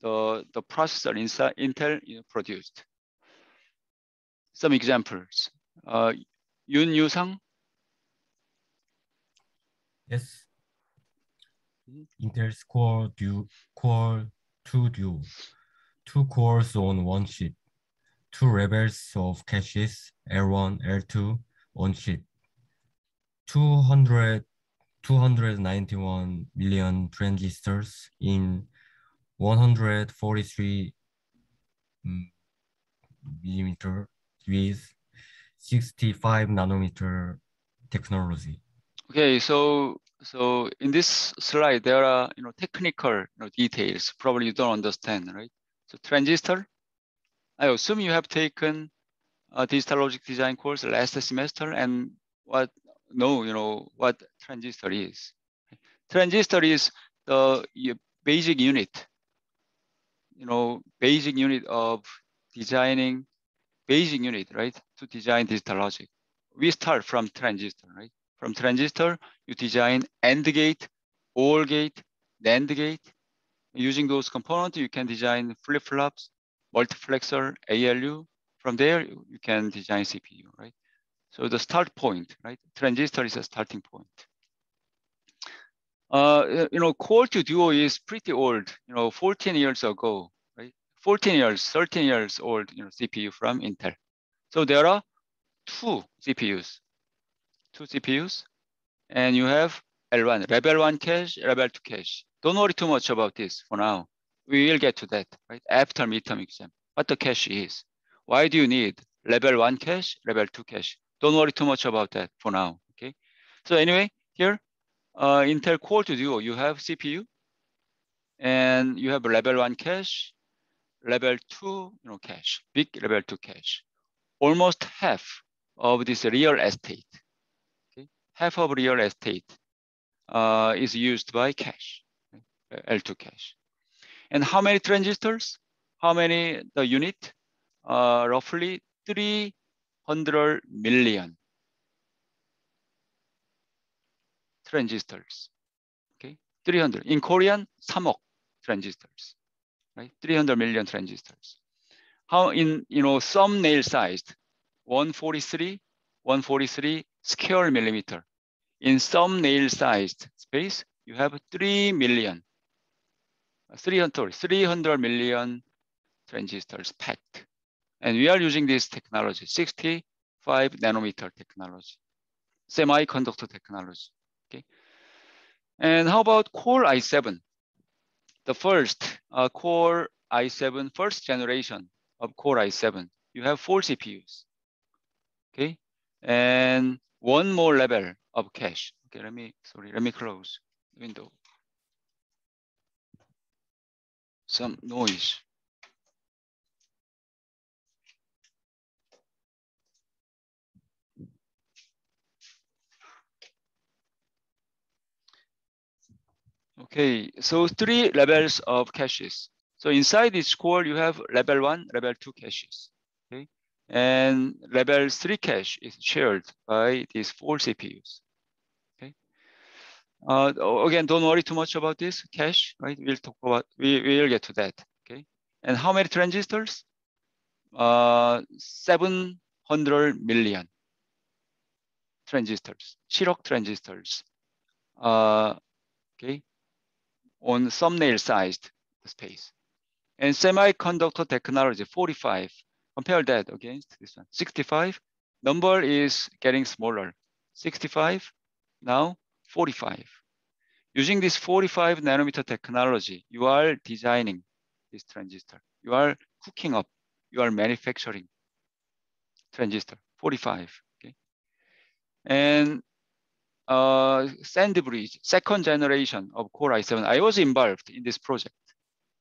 the the processor inside Intel produced. Some examples. Uh, Yun Yusang. Yes. Intel's Core Duo, Core 2 Duo, two cores on one chip, two levels of caches, L1, L2 on chip, 200, 291 million transistors in 143 mm, millimeter with 65 nanometer technology. Okay, so so in this slide, there are you know technical you know, details probably you don't understand, right? So transistor, I assume you have taken a digital logic design course last semester and what know, you know, what transistor is. Transistor is the basic unit, you know, basic unit of designing, basic unit, right, to design digital logic. We start from transistor, right? From transistor, you design AND gate, OR gate, NAND gate. Using those components, you can design flip-flops, multiplexer, ALU. From there, you can design CPU, right? So the start point, right? Transistor is a starting point. Uh, you know, Core 2 Duo is pretty old, you know, 14 years ago, right? 14 years, 13 years old, you know, CPU from Intel. So there are two CPUs, two CPUs, and you have L1, level one cache, level two cache. Don't worry too much about this for now. We will get to that, right? After midterm exam, what the cache is. Why do you need level one cache, level two cache? Don't worry too much about that for now, okay? So anyway, here, uh, Intel Core 2 Duo, you have CPU, and you have level one cache, level two, you know, cache, big level two cache. Almost half of this real estate, okay? Half of real estate uh, is used by cache. L2 cache. And how many transistors? How many the unit? Uh, roughly 300 million transistors. Okay, 300. In Korean, 3억 transistors, right? 300 million transistors. How in, you know, thumbnail sized, 143, 143 square millimeter. In thumbnail sized space, you have 3 million, 300, 300 million transistors packed. And we are using this technology, 65 nanometer technology, semiconductor technology. Okay. And how about Core i7? The first uh, Core i7, first generation of Core i7. You have four CPUs. Okay. And one more level of cache. Okay, let me, sorry, let me close the window. Some noise. Okay, so three levels of caches. So inside this core, you have level one, level two caches. Okay, and level three cache is shared by these four CPUs. Okay. Uh, again, don't worry too much about this cache, right? We'll talk about, we will get to that. Okay. And how many transistors? Uh, 700 million transistors, 7억 transistors. Uh, okay, on thumbnail sized space. And semiconductor technology, 45. Compare that against this one, 65. Number is getting smaller. 65, now 45. Using this 45 nanometer technology, you are designing this transistor. You are cooking up, you are manufacturing transistor, 45, okay? And uh, Sandy Bridge, second generation of Core i7. I was involved in this project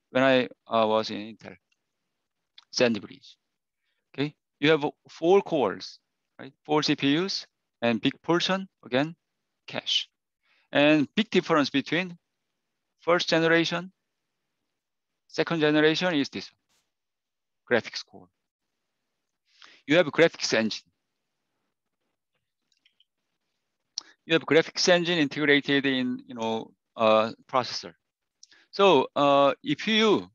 when I uh, was in Intel. Sandy Bridge. Okay, you have four cores, right? Four CPUs and big portion again, cache. And big difference between first generation, second generation is this graphics core. You have graphics engine. you have graphics engine integrated in you know uh, processor. So uh, if you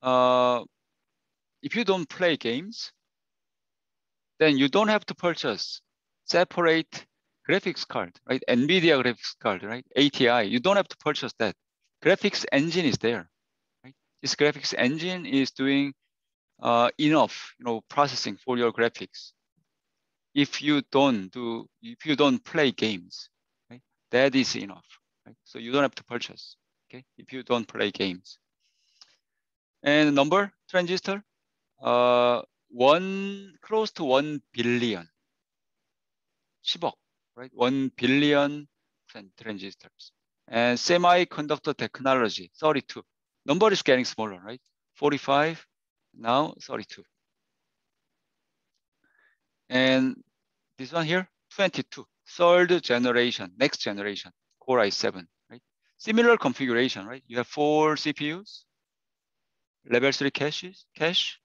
uh, if you don't play games, then you don't have to purchase separate graphics card, right? NVIDIA graphics card, right? ATI. You don't have to purchase that. Graphics engine is there, right? This graphics engine is doing uh, enough, you know, processing for your graphics if you don't do, if you don't play games, right, that is enough. Right? So you don't have to purchase, okay, if you don't play games. And number transistor, uh, one close to one billion, 10억, right? One billion transistors. And semiconductor technology, 32. Number is getting smaller, right? 45, now 32. And this one here, 22, third generation, next generation, Core i7, right? Similar configuration, right? You have four CPUs, level three caches, cache,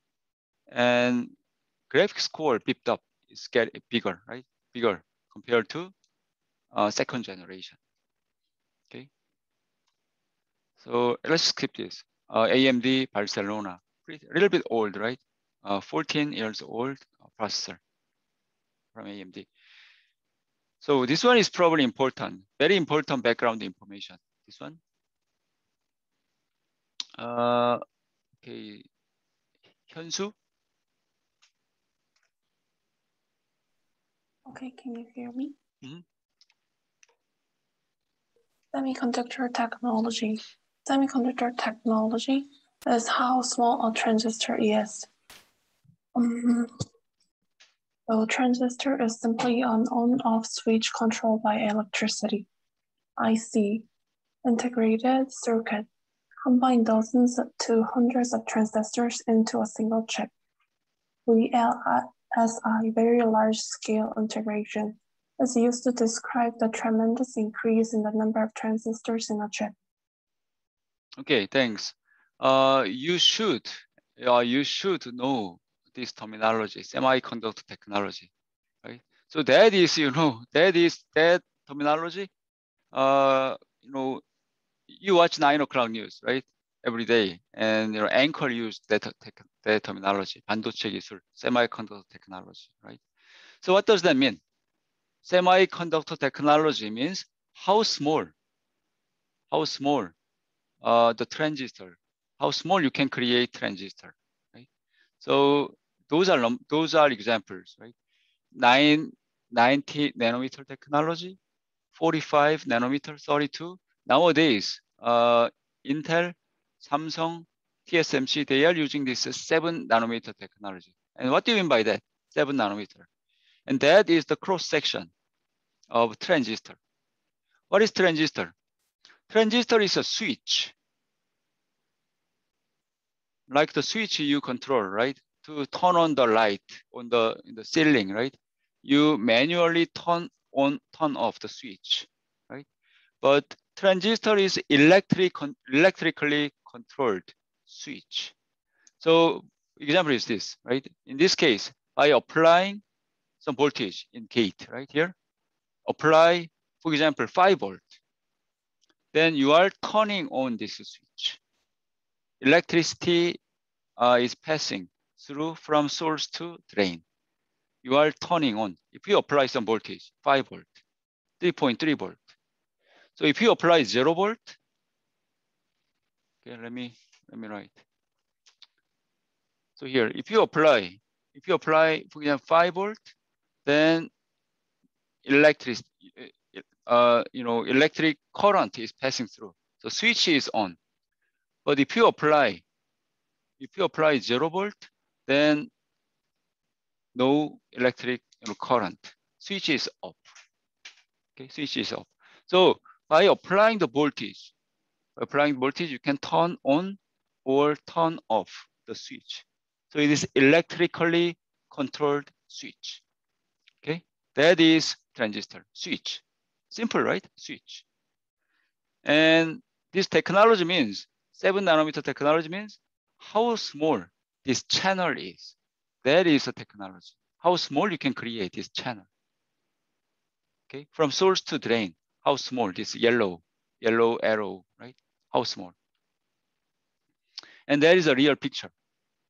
and graphics core beefed up is get bigger, right? Bigger compared to uh, second generation. Okay. So let's skip this. Uh, AMD Barcelona, a little bit old, right? Uh, 14 years old processor from AMD. So this one is probably important, very important background information. This one. Uh, okay, 현 Okay, can you hear me? Mhm. Semiconductor technology. Semiconductor technology is how small a transistor is. Um, a transistor is simply an on-off switch controlled by electricity. IC, integrated circuit, combine dozens to hundreds of transistors into a single chip. VLSI, very large scale integration, is used to describe the tremendous increase in the number of transistors in a chip. Okay, thanks. Uh, you should, uh, you should know this terminology, semiconductor technology, right? So that is, you know, that is that terminology. Uh, you know, you watch nine o'clock news, right? Every day, and your anchor use that that terminology, 반도체 기술, semiconductor technology, right? So what does that mean? Semiconductor technology means how small, how small, uh, the transistor, how small you can create transistor, right? So those are those are examples, right? Nine, 90 nanometer technology, 45 nanometer, 32. Nowadays, uh, Intel, Samsung, TSMC, they are using this seven nanometer technology. And what do you mean by that? Seven nanometer. And that is the cross section of transistor. What is transistor? Transistor is a switch. Like the switch you control, right? To turn on the light on the, the ceiling, right? You manually turn on, turn off the switch, right? But transistor is electric, electrically controlled switch. So example is this, right? In this case, by applying some voltage in gate right here, apply, for example, five volt, then you are turning on this switch. Electricity uh, is passing through from source to drain. You are turning on. If you apply some voltage, five volt, 3.3 volt. So if you apply zero volt, okay, let me, let me write. So here, if you apply, if you apply, for example, five volt, then electric, uh, you know, electric current is passing through. So switch is on. But if you apply, if you apply zero volt, then no electric current. Switch is off. Okay, switch is off. So by applying the voltage, applying voltage, you can turn on or turn off the switch. So it is electrically controlled switch. Okay, that is transistor switch. Simple, right? Switch. And this technology means seven nanometer technology means how small this channel is. That is a technology. How small you can create this channel. Okay, from source to drain, how small this yellow, yellow arrow, right? How small. And there is a real picture,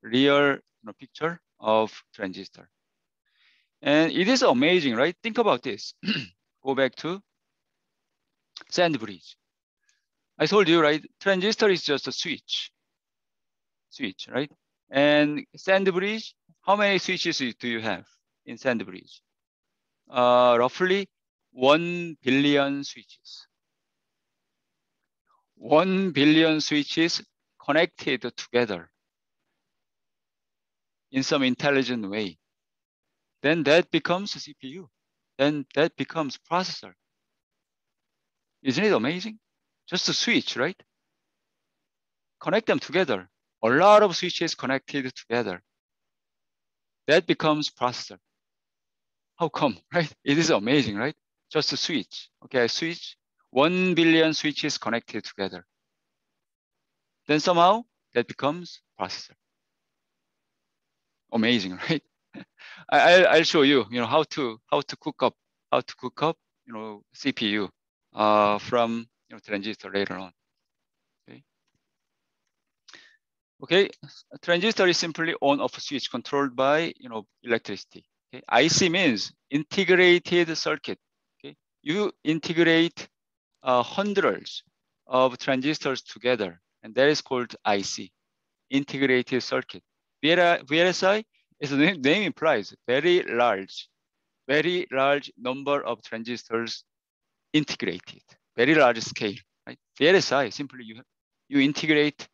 real you know, picture of transistor. And it is amazing, right? Think about this. Go back to Sandy Bridge. I told you, right? Transistor is just a switch. Switch, right? And Sandy Bridge, how many switches do you have in Sandy Bridge? Uh, roughly 1 billion switches. 1 billion switches connected together in some intelligent way. Then that becomes a CPU. Then that becomes processor. Isn't it amazing? Just a switch, right? Connect them together. a lot of switches connected together. That becomes processor. How come, right? It is amazing, right? Just a switch, okay, a switch, 1 billion switches connected together. Then somehow that becomes processor. Amazing, right? I, I'll show you, you know, how to how to cook up, how to cook up, you know, CPU uh, from you know transistor later on. Okay. Okay, a transistor is simply on-off switch controlled by you know electricity. Okay, IC means integrated circuit. Okay, you integrate uh, hundreds of transistors together, and that is called IC, integrated circuit. VLSI as the name, name implies, very large, very large number of transistors integrated, very large scale, right? VLSI, simply you, you integrate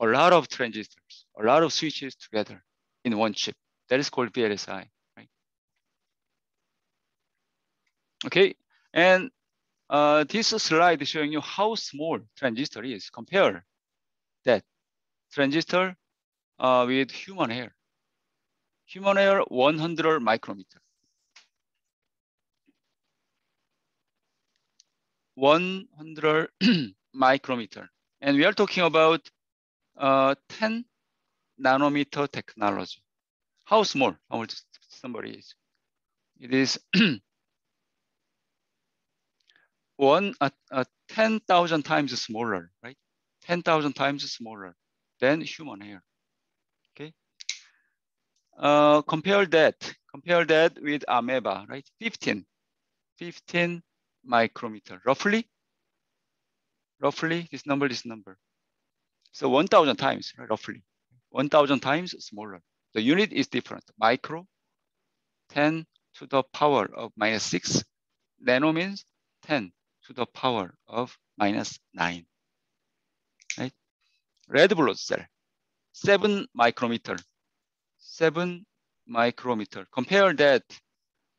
a lot of transistors, a lot of switches together in one chip. That is called VLSI, right? Okay, and uh, this slide is showing you how small transistor is. Compare that transistor uh, with human hair. Human hair 100 micrometer. 100 micrometer. And we are talking about uh, 10 nanometer technology. How small? How much somebody is? It is one uh, uh, 10,000 times smaller, right? 10,000 times smaller than human hair. Okay. Uh, compare that, compare that with amoeba, right? 15, 15 micrometer, roughly, roughly this number, this number. So 1,000 times, right, roughly, 1,000 times smaller. The unit is different. Micro, 10 to the power of minus 6. Nano means 10 to the power of minus 9. Right? Red blood cell, 7 micrometer. 7 micrometer. Compare that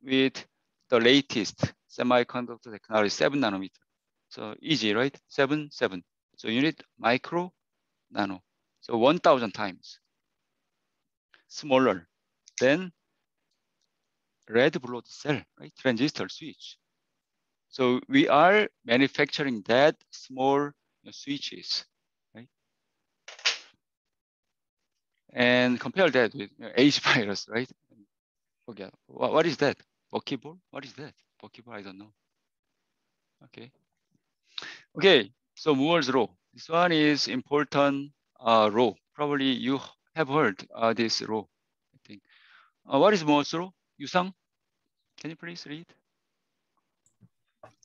with the latest semiconductor technology, 7 nanometer. So easy, right? 7, 7. So unit micro, nano. So 1,000 times smaller than red blood cell, right? Transistor switch. So we are manufacturing that small switches, right? And compare that with H virus, right? Okay, what, is that? Buckyball? What is that? Buckyball, I don't know. Okay. Okay, so Moore's law. This one is important uh, law. Probably you have heard uh, this law, I think. Uh, what is Moore's law? Yusang, can you please read?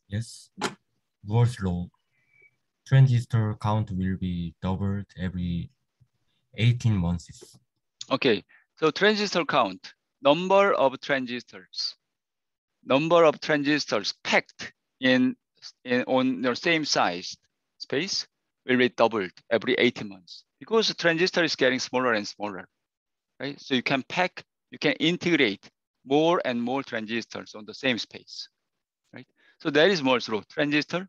Yes. Moore's law. Transistor count will be doubled every 18 months. Okay, so transistor count, number of transistors, number of transistors packed in, in on the same size space will be doubled every 18 months because the transistor is getting smaller and smaller, right? So you can pack, you can integrate more and more transistors on the same space? So that is Moore's law. Transistor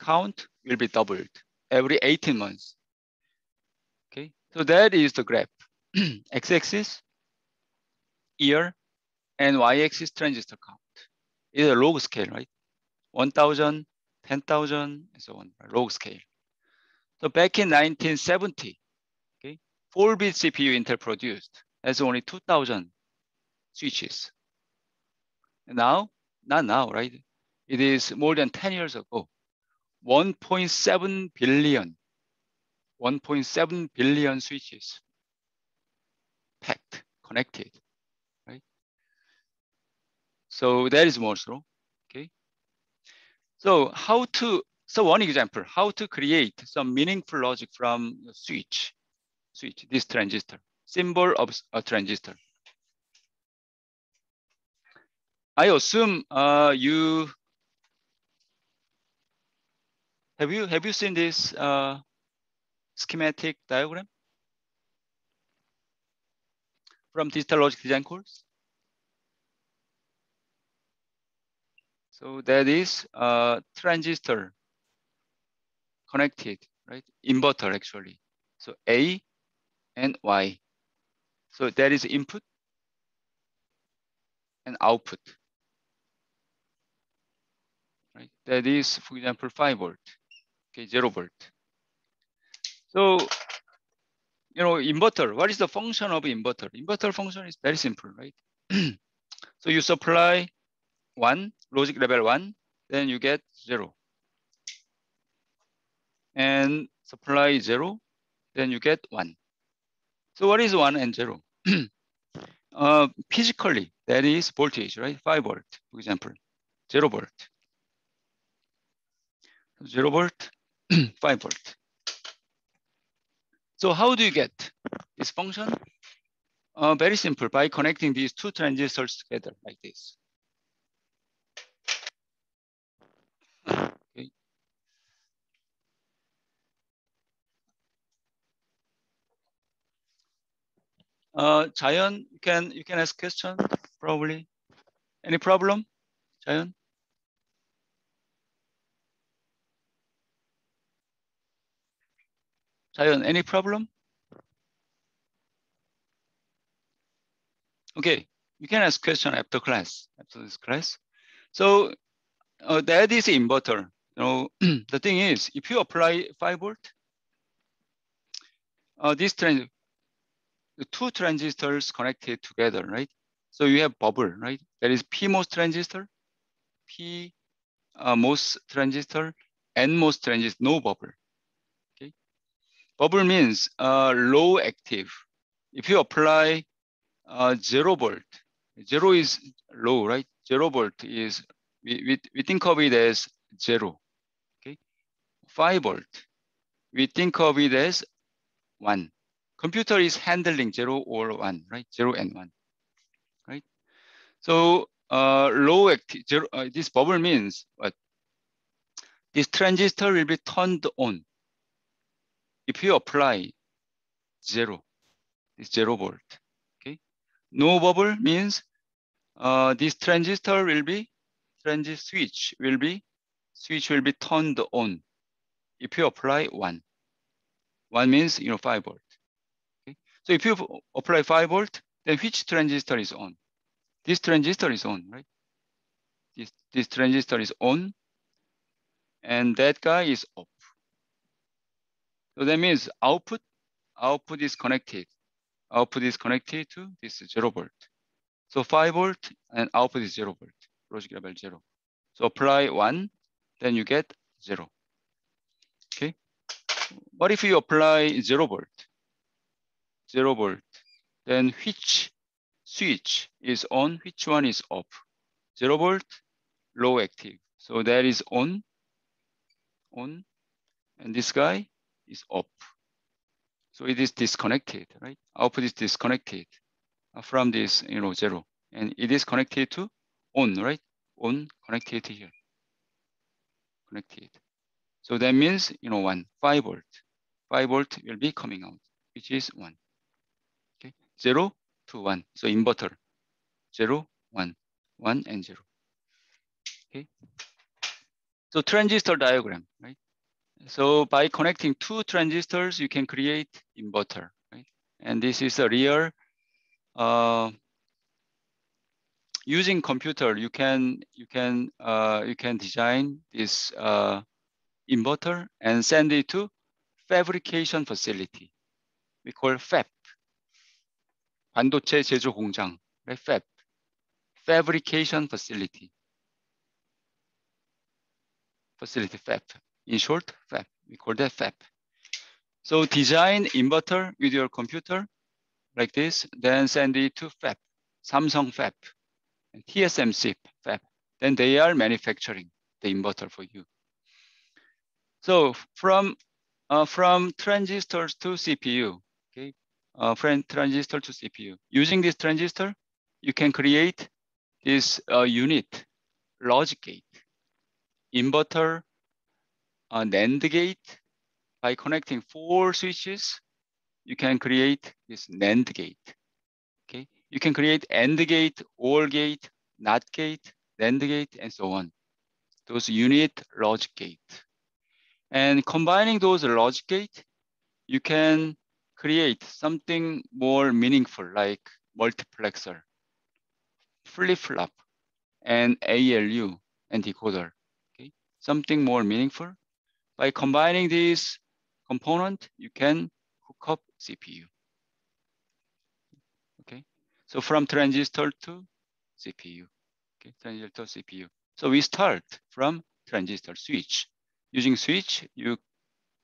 count will be doubled every 18 months. Okay, so that is the graph. X-axis, year, and y-axis transistor count. It's a log scale, right? 1,000, 10,000, and so on, log scale. So back in 1970, okay, 4-bit CPU Intel produced has only 2,000 switches. And now, not now, right? It is more than 10 years ago, 1.7 billion, 1.7 billion switches packed, connected, right? So that is Moore's law, okay? So how to, so one example, how to create some meaningful logic from switch, switch, this transistor, symbol of a transistor. I assume uh, you have you have you seen this uh, schematic diagram from digital logic design course? So that is a transistor connected, right? Inverter actually. So A and Y. So that is input and output. Right? That is, for example, 5 volt, okay, 0 volt. So, you know, inverter, what is the function of inverter? Inverter function is very simple, right? so you supply 1, logic level 1, then you get 0. And supply 0, then you get 1. So what is 1 and 0? uh, physically, that is voltage, right? 5 volt, for example, 0 volt. 0 volt, 5 volt. So how do you get this function? Uh, very simple, by connecting these two transistors together like this. Okay. Uh, Chayan, you can you can ask question probably. Any problem, Chayan? Chayan, any problem? Okay, you can ask question after class, after this class. So uh, that is inverter. You know, the thing is, if you apply five volt, uh, this trans two transistors connected together, right? So you have bubble, right? That is PMOS transistor, P uh, MOS transistor, NMOS transistor, no bubble. Bubble means uh, low active. If you apply uh, zero volt, zero is low, right? Zero volt is we, we, we think of it as zero. Okay, five volt, we think of it as one computer is handling zero or one, right? Zero and one, right? So uh, low active, zero, uh, this bubble means what? This transistor will be turned on if you apply zero, it's zero volt, okay? No bubble means uh, this transistor will be, transistor switch will be, switch will be turned on if you apply one. One means, you know, five volt. Okay, so if you apply 5 volt, then which transistor is on? This transistor is on, right? This, this transistor is on, and that guy is off. So that means output, output is connected. Output is connected to this 0 volt. So 5 volt and output is 0 volt, logic level 0. So apply 1, then you get 0. Okay. What if you apply 0 volt? 0 volt, then which switch is on, which one is off? 0 volt, low active. So that is on, on, and this guy is off. So it is disconnected, right? Output is disconnected from this, you know, zero. And it is connected to on, right? On connected here. Connected. So that means, you know, one, five volt. Five volt will be coming out, which is one. Okay, 0 to 1. So inverter 0, 1, 1 and 0. Okay. So transistor diagram, right? So by connecting two transistors, you can create inverter, right? And this is a real, uh, using computer, you can you can uh, you can design this uh, inverter and send it to fabrication facility. We call fab. 반도체 제조 공장, right? fab, fabrication facility. Facility fab. In short, fab. We call that fab. So design inverter with your computer like this, then send it to fab, Samsung fab, and TSMC fab. Then they are manufacturing the inverter for you. So from uh, from transistors to CPU, okay, uh, transistor to CPU. Using this transistor, you can create this uh, unit, logic gate, inverter, uh, NAND gate. By connecting four switches, you can create this NAND gate. Okay, you can create AND gate, OR gate, NOT gate, NAND gate, and so on. Those unit logic gate. And combining those logic gate, you can create something more meaningful like multiplexer, flip-flop, and ALU and decoder. Okay, something more meaningful. By combining these component, you can hook up CPU. Okay, so from transistor to CPU. Okay, transistor to CPU. So we start from transistor switch. Using switch, you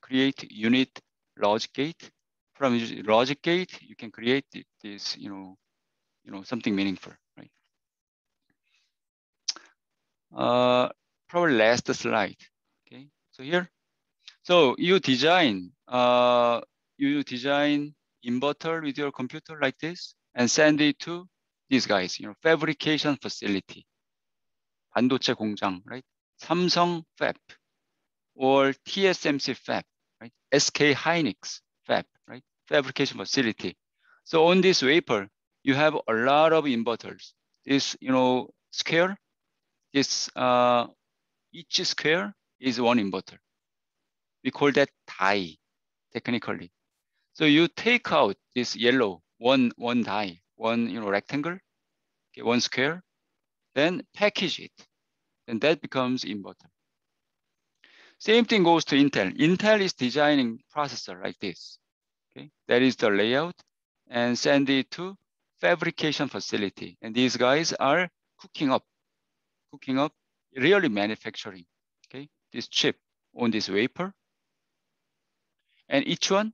create unit logic gate. From logic gate, you can create this, you know, you know, something meaningful, right? Uh, probably last slide. Okay, so here, so you design, uh, you design inverter with your computer like this and send it to these guys, you know, fabrication facility, 반도체 공장, right? Samsung Fab or TSMC Fab, right? SK Hynix Fab, right? Fabrication facility. So on this wafer, you have a lot of inverters. This, you know, square, this uh, each square is one inverter. We call that die, technically. So you take out this yellow one one die, one you know rectangle, okay, one square, then package it, and that becomes inverter. Same thing goes to Intel. Intel is designing processor like this. Okay, that is the layout, and send it to fabrication facility, and these guys are cooking up, cooking up, really manufacturing. Okay, this chip on this wafer, and each one,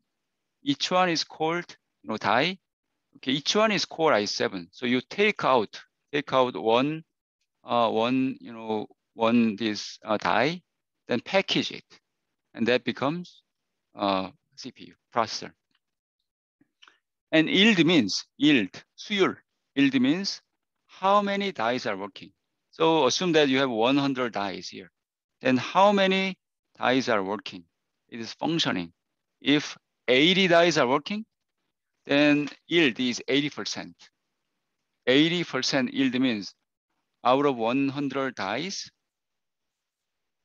each one is called you die. Okay, each one is Core i7. So you take out, take out one, uh, one you know one this uh, die, then package it, and that becomes uh, CPU processor. And yield means yield, 수율. Yield means how many dies are working. So assume that you have 100 dies here. Then how many dies are working? It is functioning. If 80 dies are working, then yield is 80%. 80% yield means out of 100 dies,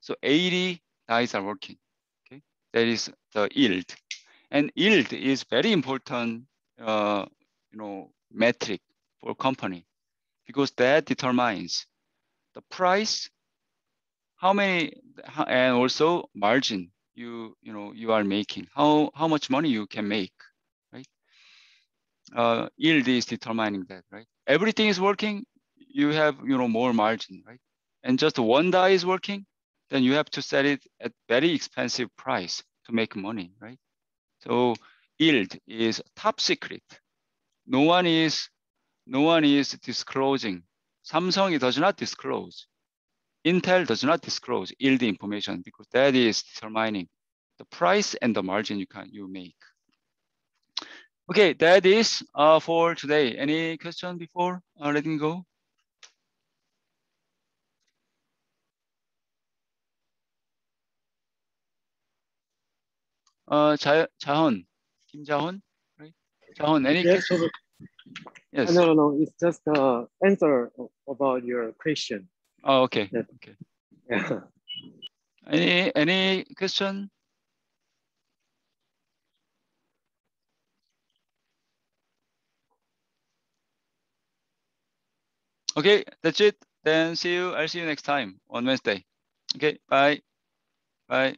so 80 dies are working. Okay, that is the yield, and yield is very important, uh, you know, metric for company because that determines the price, how many, and also margin you you know you are making, how how much money you can make, right? Uh, yield is determining that, right? Everything is working, you have you know more margin, right? And just one die is working, then you have to sell it at very expensive price to make money, right? So yield is top secret. No one is, no one is disclosing. Samsung does not disclose. Intel does not disclose yield information because that is determining the price and the margin you can you make. Okay, that is uh, for today. Any question before uh, letting go? Uh, 자, Jahon, Kim Jahon, right? Jahon, any Yes, question? Yes. no, no, no. It's just the answer about your question. Oh, okay. That- Okay. Yeah. Any any question? Okay, that's it. Then see you. I'll see you next time on Wednesday. Okay, bye. Bye.